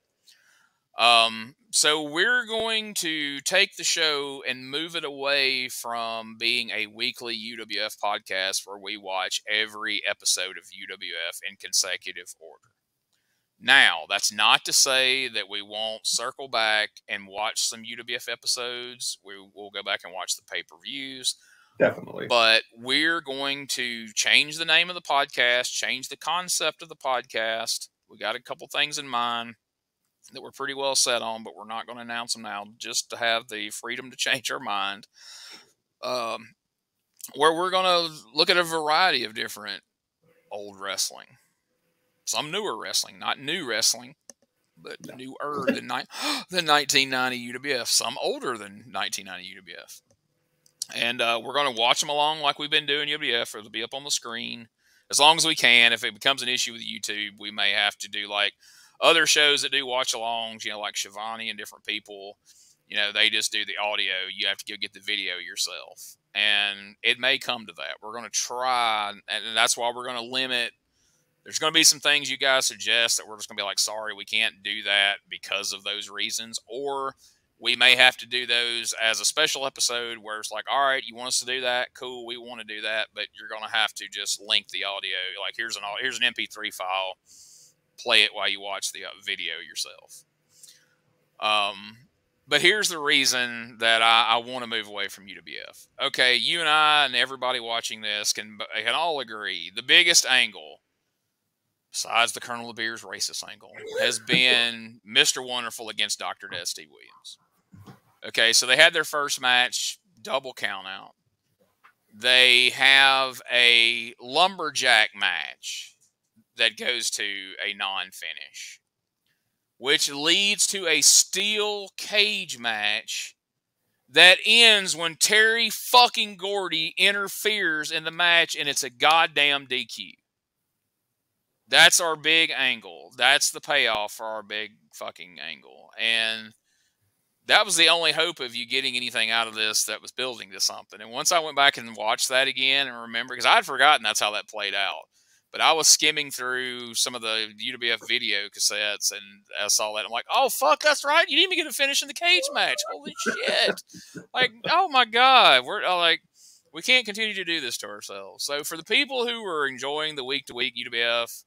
Um, so we're going to take the show and move it away from being a weekly UWF podcast where we watch every episode of UWF in consecutive order. Now, that's not to say that we won't circle back and watch some UWF episodes. We will go back and watch the pay per views. Definitely. But we're going to change the name of the podcast, change the concept of the podcast. We got a couple things in mind that we're pretty well set on, but we're not going to announce them now just to have the freedom to change our mind. Um, where we're going to look at a variety of different old wrestling, some newer wrestling, not new wrestling, but newer than, ni- than 1990 UWF, some older than 1990 UWF. And uh, we're going to watch them along like we've been doing UWF. It'll be up on the screen as long as we can. If it becomes an issue with YouTube, we may have to do like other shows that do watch alongs, you know, like Shivani and different people. You know, they just do the audio. You have to go get the video yourself. And it may come to that. We're going to try, and that's why we're going to limit. There's going to be some things you guys suggest that we're just going to be like, sorry, we can't do that because of those reasons. Or we may have to do those as a special episode where it's like, all right, you want us to do that? Cool, we want to do that, but you're going to have to just link the audio. Like here's an here's an MP3 file. Play it while you watch the uh, video yourself. Um, but here's the reason that I, I want to move away from UWF. Okay, you and I and everybody watching this can can all agree the biggest angle, besides the Colonel DeBeers' racist angle, has been Mr. Wonderful against Dr. Steve Williams. Okay, so they had their first match, double count out. They have a lumberjack match that goes to a non finish, which leads to a steel cage match that ends when Terry fucking Gordy interferes in the match and it's a goddamn DQ. That's our big angle. That's the payoff for our big fucking angle. And that was the only hope of you getting anything out of this that was building to something. And once I went back and watched that again and remember, because I'd forgotten that's how that played out. But I was skimming through some of the UWF video cassettes and I saw that. I'm like, oh, fuck, that's right. You didn't even get to finish in the cage match. Holy shit. like, oh my God. We're uh, like, we can't continue to do this to ourselves. So for the people who are enjoying the week to week UWF,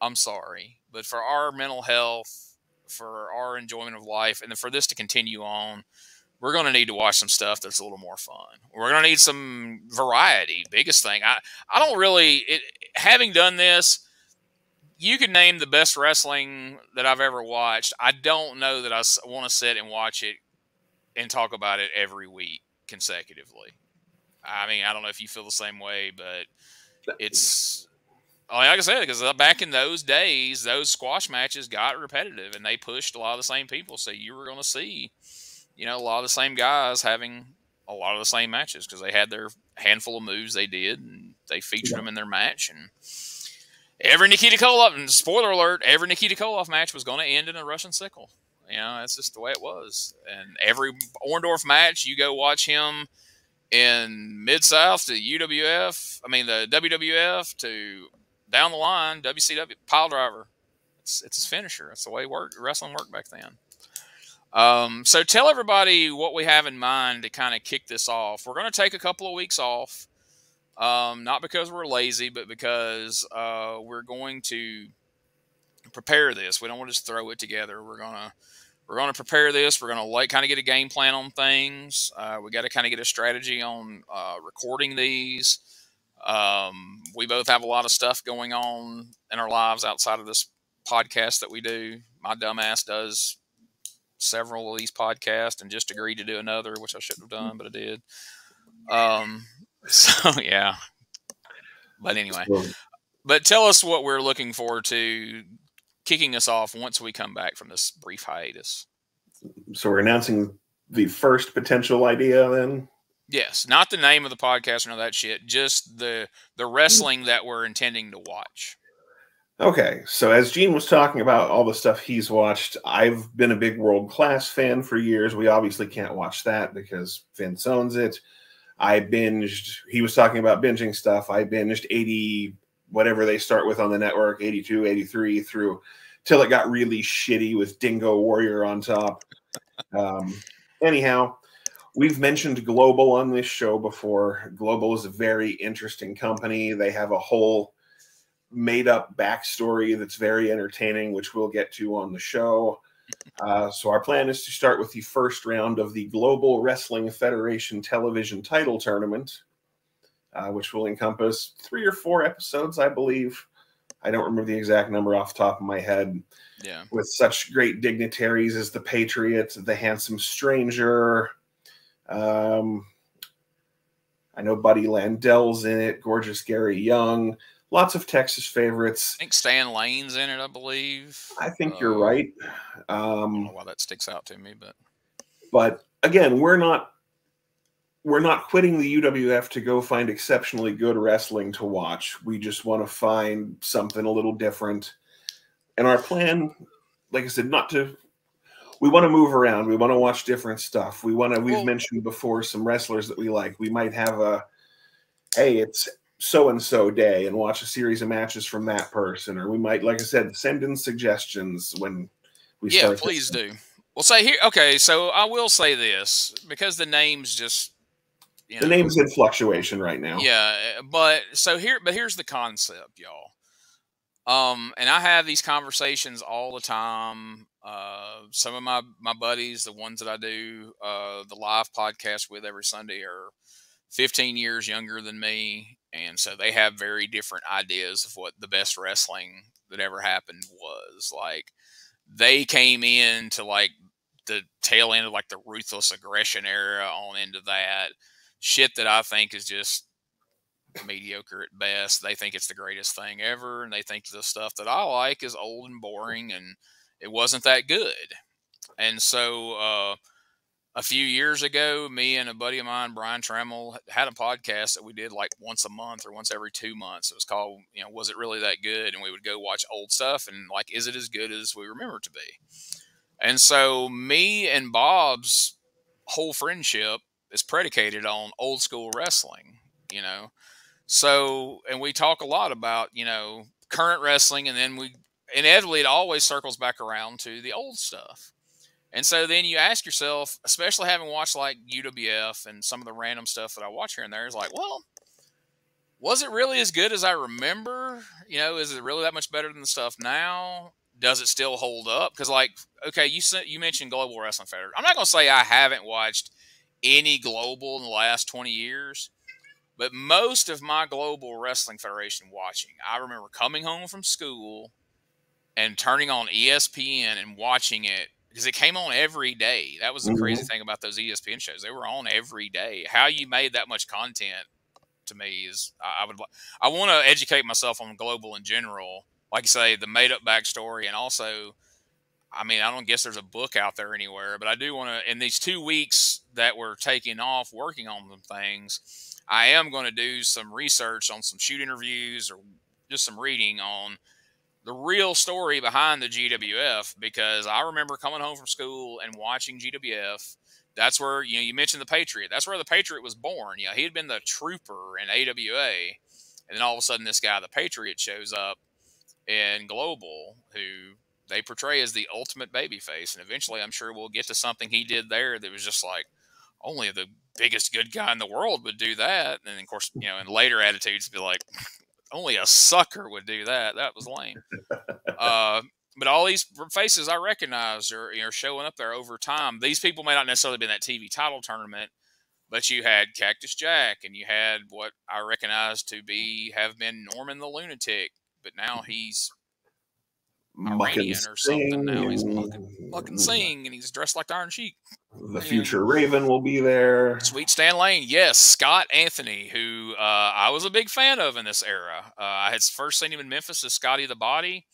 I'm sorry. But for our mental health, for our enjoyment of life, and for this to continue on, we're going to need to watch some stuff that's a little more fun. We're going to need some variety. Biggest thing, I I don't really it, having done this. You could name the best wrestling that I've ever watched. I don't know that I want to sit and watch it and talk about it every week consecutively. I mean, I don't know if you feel the same way, but it's like I said, because uh, back in those days, those squash matches got repetitive and they pushed a lot of the same people. So you were going to see, you know, a lot of the same guys having a lot of the same matches because they had their handful of moves they did and they featured yeah. them in their match. And every Nikita Koloff, and spoiler alert, every Nikita Koloff match was going to end in a Russian sickle. You know, that's just the way it was. And every Orndorff match, you go watch him in Mid South to UWF, I mean, the WWF to down the line, WCW pile driver. It's it's his finisher. That's the way work, wrestling worked back then. Um, so tell everybody what we have in mind to kind of kick this off. We're going to take a couple of weeks off, um, not because we're lazy, but because uh, we're going to prepare this. We don't want to just throw it together. We're gonna we're gonna prepare this. We're gonna like kind of get a game plan on things. Uh, we got to kind of get a strategy on uh, recording these. Um, we both have a lot of stuff going on in our lives outside of this podcast that we do. My dumbass does several of these podcasts and just agreed to do another, which I shouldn't have done, but I did. Um, so yeah. But anyway, but tell us what we're looking forward to kicking us off once we come back from this brief hiatus. So we're announcing the first potential idea then. Yes, not the name of the podcast or none of that shit. Just the the wrestling that we're intending to watch. Okay, so as Gene was talking about all the stuff he's watched, I've been a big world class fan for years. We obviously can't watch that because Vince owns it. I binged. He was talking about binging stuff. I binged eighty whatever they start with on the network, 82, 83 through till it got really shitty with Dingo Warrior on top. Um, anyhow, We've mentioned Global on this show before. Global is a very interesting company. They have a whole made up backstory that's very entertaining, which we'll get to on the show. Uh, so, our plan is to start with the first round of the Global Wrestling Federation television title tournament. uh, which will encompass three or four episodes, I believe. I don't remember the exact number off the top of my head. Yeah. With such great dignitaries as the Patriot, the Handsome Stranger. Um, I know Buddy Landel's in it, gorgeous Gary Young, lots of Texas favorites. I think Stan Lane's in it, I believe. I think you're Uh, right. I don't Um, know why that sticks out to me, but but again, we're not we're not quitting the UWF to go find exceptionally good wrestling to watch. We just want to find something a little different. And our plan, like I said, not to we want to move around. We want to watch different stuff. We want to we've mentioned before some wrestlers that we like. We might have a hey, it's so and so day and watch a series of matches from that person or we might like I said send in suggestions when we yeah, start please this. do. Well, say here. Okay, so I will say this because the names just you The name's in fluctuation right now. Yeah, but so here, but here's the concept, y'all. Um, and I have these conversations all the time. Uh, some of my my buddies, the ones that I do uh, the live podcast with every Sunday, are 15 years younger than me, and so they have very different ideas of what the best wrestling that ever happened was. Like they came in to like the tail end of like the ruthless aggression era on into that shit that I think is just mediocre at best. They think it's the greatest thing ever, and they think the stuff that I like is old and boring, and it wasn't that good. And so, uh, a few years ago, me and a buddy of mine, Brian Trammell, had a podcast that we did like once a month or once every two months. It was called, you know, Was It Really That Good? And we would go watch old stuff and like, is it as good as we remember it to be? And so, me and Bob's whole friendship is predicated on old school wrestling, you know. So, and we talk a lot about, you know, current wrestling, and then we inevitably it always circles back around to the old stuff. And so then you ask yourself, especially having watched like UWF and some of the random stuff that I watch here and there, is like, well, was it really as good as I remember? You know, is it really that much better than the stuff now? Does it still hold up? Because, like, okay, you said you mentioned Global Wrestling Federation. I'm not going to say I haven't watched any global in the last 20 years, but most of my Global Wrestling Federation watching, I remember coming home from school and turning on ESPN and watching it because it came on every day. That was the crazy mm-hmm. thing about those ESPN shows; they were on every day. How you made that much content to me is I, I would I want to educate myself on global in general. Like you say, the made up backstory, and also, I mean, I don't guess there's a book out there anywhere, but I do want to. In these two weeks that we're taking off working on some things, I am going to do some research on some shoot interviews or just some reading on the real story behind the GWF because I remember coming home from school and watching GWF. That's where you know you mentioned the Patriot. That's where the Patriot was born. You know, he had been the trooper in AWA, and then all of a sudden this guy, the Patriot, shows up in Global, who they portray as the ultimate babyface. And eventually, I'm sure we'll get to something he did there that was just like only the biggest good guy in the world would do that. And of course, you know, in later attitudes, be like, only a sucker would do that. That was lame. uh, but all these faces I recognize are, know, showing up there over time. These people may not necessarily be in that TV title tournament, but you had Cactus Jack and you had what I recognize to be have been Norman the Lunatic, but now he's Iranian or something. Now he's Singh, Makhan, Makhan Singh and he's dressed like the Iron Sheik. The future Raven will be there. Sweet Stan Lane, yes, Scott Anthony, who uh, I was a big fan of in this era. Uh, I had first seen him in Memphis as Scotty the Body.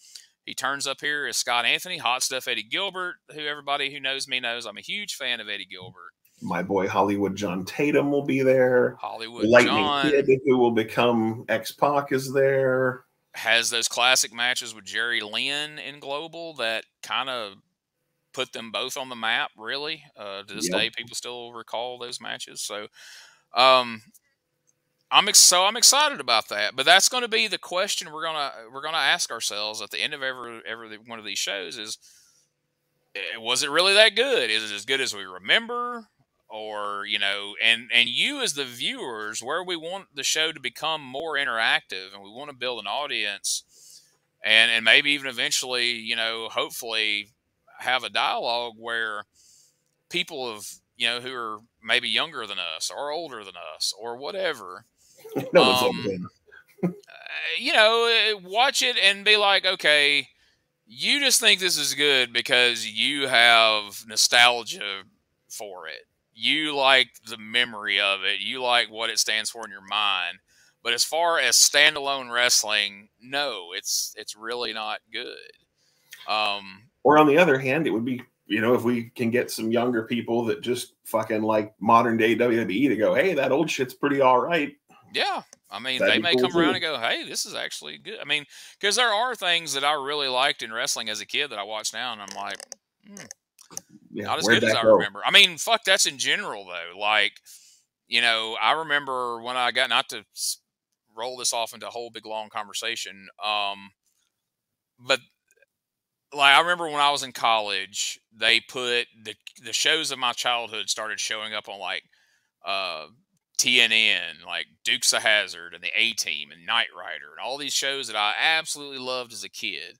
He turns up here as Scott Anthony, Hot Stuff Eddie Gilbert, who everybody who knows me knows I'm a huge fan of Eddie Gilbert. My boy Hollywood John Tatum will be there. Hollywood Lightning John Kid, who will become X Pac, is there. Has those classic matches with Jerry Lynn in Global that kind of put them both on the map. Really, uh, to this Yep. day, people still recall those matches. So, um, I'm ex- so I'm excited about that. But that's going to be the question we're gonna we're gonna ask ourselves at the end of every every one of these shows: is eh, was it really that good? Is it as good as we remember? Or you know, and and you as the viewers, where we want the show to become more interactive, and we want to build an audience, and and maybe even eventually, you know, hopefully have a dialogue where people of you know who are maybe younger than us or older than us or whatever No Um, uh, you know, uh, watch it and be like, okay, you just think this is good because you have nostalgia for it. You like the memory of it. You like what it stands for in your mind. But as far as standalone wrestling, no, it's it's really not good. Um, Or on the other hand, it would be you know if we can get some younger people that just fucking like modern day WWE to go, hey, that old shit's pretty all right. Yeah, I mean, That'd they may cool come around and go, "Hey, this is actually good." I mean, because there are things that I really liked in wrestling as a kid that I watch now, and I'm like, hmm, Yeah, not as good as I go? remember. I mean, fuck, that's in general though. Like, you know, I remember when I got not to roll this off into a whole big long conversation, um, but like I remember when I was in college, they put the the shows of my childhood started showing up on like uh TNN, like Dukes of Hazzard and the A Team and Knight Rider and all these shows that I absolutely loved as a kid.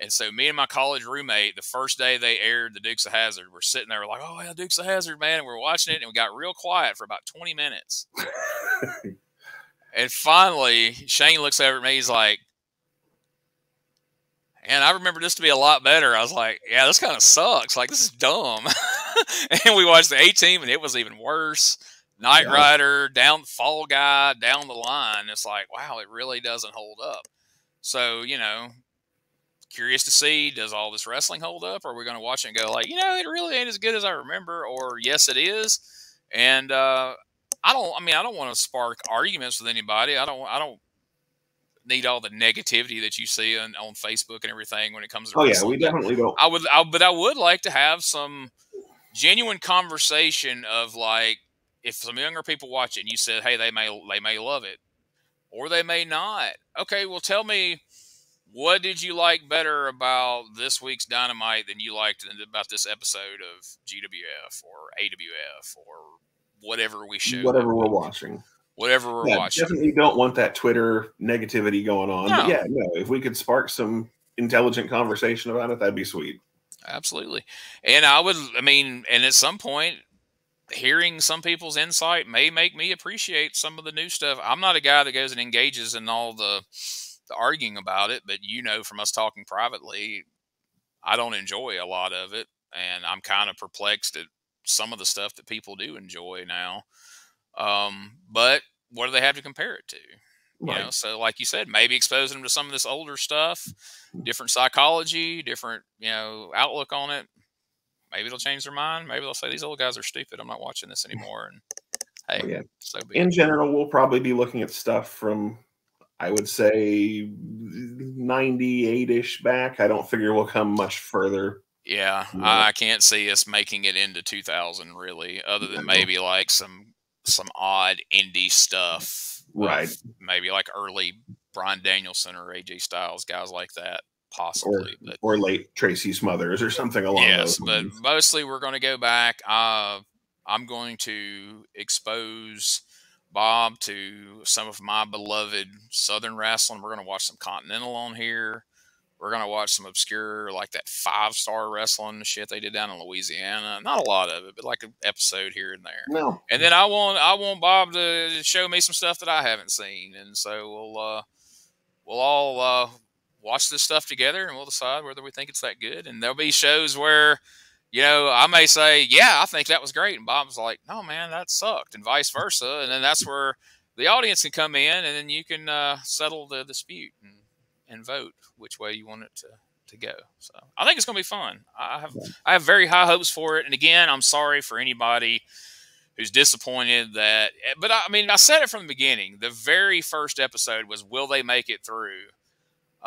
And so me and my college roommate, the first day they aired the Dukes of Hazzard, we're sitting there like, oh yeah, Dukes of Hazzard, man, and we're watching it and we got real quiet for about 20 minutes. and finally Shane looks over at me, he's like, and I remember this to be a lot better. I was like, yeah, this kind of sucks. Like, this is dumb. and we watched the A team, and it was even worse. Knight Yeah. Rider, down Fall Guy, down the line. It's like, wow, it really doesn't hold up. So, you know, curious to see does all this wrestling hold up? Or are we going to watch it and go, like, you know, it really ain't as good as I remember? Or, yes, it is. And, uh, I don't, I mean, I don't want to spark arguments with anybody. I don't, I don't need all the negativity that you see on, on Facebook and everything when it comes to wrestling. Oh yeah, we definitely don't. I would, I, but I would like to have some genuine conversation of like, if some younger people watch it and you said, hey, they may, they may love it, or they may not. Okay, well, tell me what did you like better about this week's Dynamite than you liked about this episode of GWF or AWF or whatever we show, Whatever we're watching. whatever we're Yeah, watching. definitely don't want that Twitter negativity going on. No. yeah, no, if we could spark some intelligent conversation about it, that'd be sweet. Absolutely. And I would, I mean, and at some point, hearing some people's insight may make me appreciate some of the new stuff. I'm not a guy that goes and engages in all the, the arguing about it, but you know from us talking privately, I don't enjoy a lot of it. And I'm kind of perplexed at some of the stuff that people do enjoy now. Um, but what do they have to compare it to? You know, so like you said, maybe exposing them to some of this older stuff, different psychology, different, you know, outlook on it. Maybe it'll change their mind. Maybe they'll say these old guys are stupid. I'm not watching this anymore. And hey, Oh, yeah. so be it. In general, we'll probably be looking at stuff from, I would say, 98 ish back. I don't figure we'll come much further. Yeah. I can't see us making it into 2000 really, other than maybe like some some odd indie stuff, Right. Maybe like early Bryan Danielson or AJ Styles, guys like that, possibly. Or, but or late Tracy Smothers or something along yes, those but mostly we're going to go back. Uh, I'm going to expose Bob to some of my beloved Southern wrestling. We're going to watch some Continental on here. We're going to watch some obscure, like that five star wrestling shit they did down in Louisiana. Not a lot of it, but like an episode here and there. No. And then I want I want Bob to show me some stuff that I haven't seen, and so we'll uh, we'll all uh, watch this stuff together, and we'll decide whether we think it's that good. And there'll be shows where, you know, I may say, "Yeah, I think that was great," and Bob's like, "No, man, that sucked," and vice versa. And then that's where the audience can come in, and then you can uh, settle the dispute and, and vote which way you want it to to go. So I think it's going to be fun. I have I have very high hopes for it. And again, I'm sorry for anybody who's disappointed that. But I, I mean, I said it from the beginning. The very first episode was, "Will they make it through?"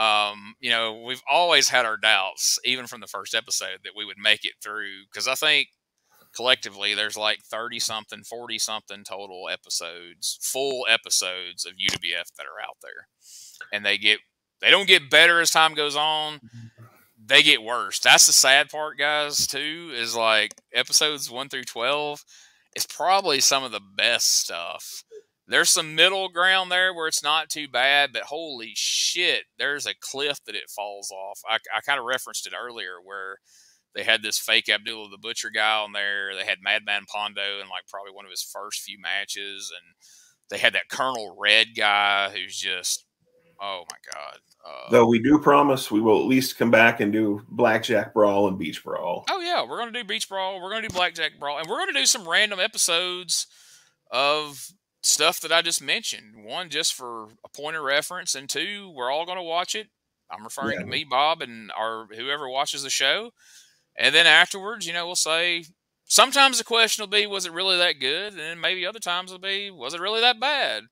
Um, you know, we've always had our doubts, even from the first episode, that we would make it through. Because I think collectively there's like 30 something 40 something total episodes full episodes of uwf that are out there. And they get they don't get better as time goes on. They get worse. That's the sad part guys too is like episodes 1 through 12 is probably some of the best stuff there's some middle ground there where it's not too bad but holy shit there's a cliff that it falls off i, I kind of referenced it earlier where they had this fake Abdullah the Butcher guy on there. They had Madman Pondo in like probably one of his first few matches, and They had that Colonel Red guy who's just, oh my god. Uh, Though we do promise we will at least come back and do Blackjack Brawl and Beach Brawl. Oh yeah, we're gonna do Beach Brawl. We're gonna do Blackjack Brawl, and we're gonna do some random episodes of stuff that I just mentioned. One just for a point of reference, and two, we're all gonna watch it. I'm referring to me, Bob, and our whoever watches the show. And then afterwards, you know, we'll say sometimes the question will be, was it really that good? And then maybe other times it'll be, was it really that bad?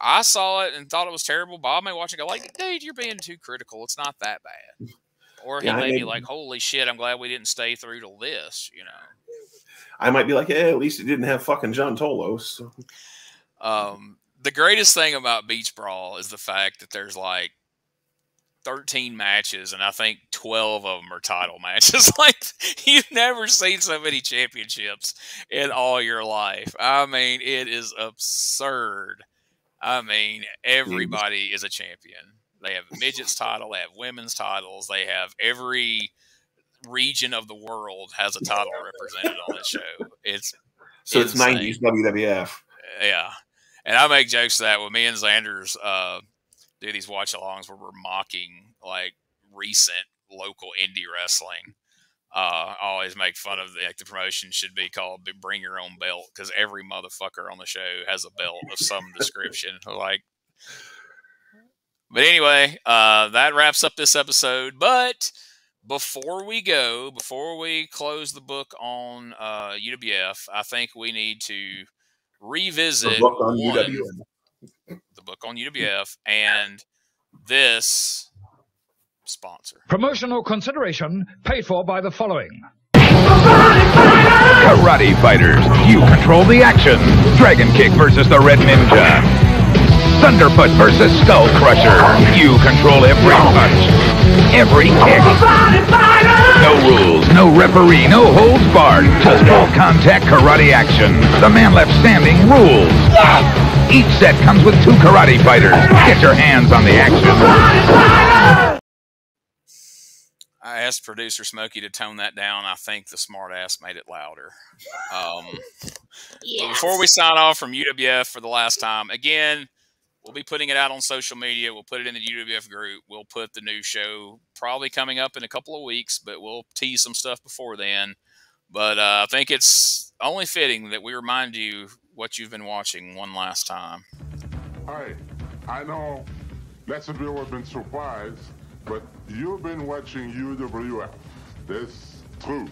I saw it and thought it was terrible. Bob may watch it and go like, dude, you're being too critical. It's not that bad. Or he Yeah, may be like, holy shit, I'm glad we didn't stay through to this, you know. I might be like, eh, at least it didn't have fucking John Tolos. So. Um, the greatest thing about Beach Brawl is the fact that there's like 13 matches, and I think 12 of them are title matches. like, you've never seen so many championships in all your life. I mean, it is absurd. I mean, everybody is a champion. They have midgets title, they have women's titles, they have every region of the world has a title represented on this show. It's So it's insane. 90s WWF. yeah. And I make jokes that when me and Xanders uh, do these watch alongs where we're mocking like recent local indie wrestling. Uh, I always make fun of the, like the promotion should be called Bring Your Own Belt because every motherfucker on the show has a belt of some description. Like, but anyway, uh, that wraps up this episode. But before we go, before we close the book on uh, UWF, I think we need to revisit The book on one, UWF. the book on UWF and this sponsor. Promotional consideration paid for by the following. Karate Fighters. You control the action. Dragon Kick versus the Red Ninja. Thunderfoot versus Skull Crusher. You control every punch, every kick. No rules, no referee, no holds barred. Just full contact karate action. The man left standing rules. Each set comes with two karate fighters. Get your hands on the action. I asked producer Smokey to tone that down. I think the smart ass made it louder. Um, but Before we sign off from UWF for the last time, again, we'll be putting it out on social media. We'll put it in the UWF group. We'll put the new show probably coming up in a couple of weeks, but we'll tease some stuff before then. But uh, I think it's only fitting that we remind you what you've been watching one last time. Hi, I know lots of people have been surprised, but you've been watching UWF. That's true.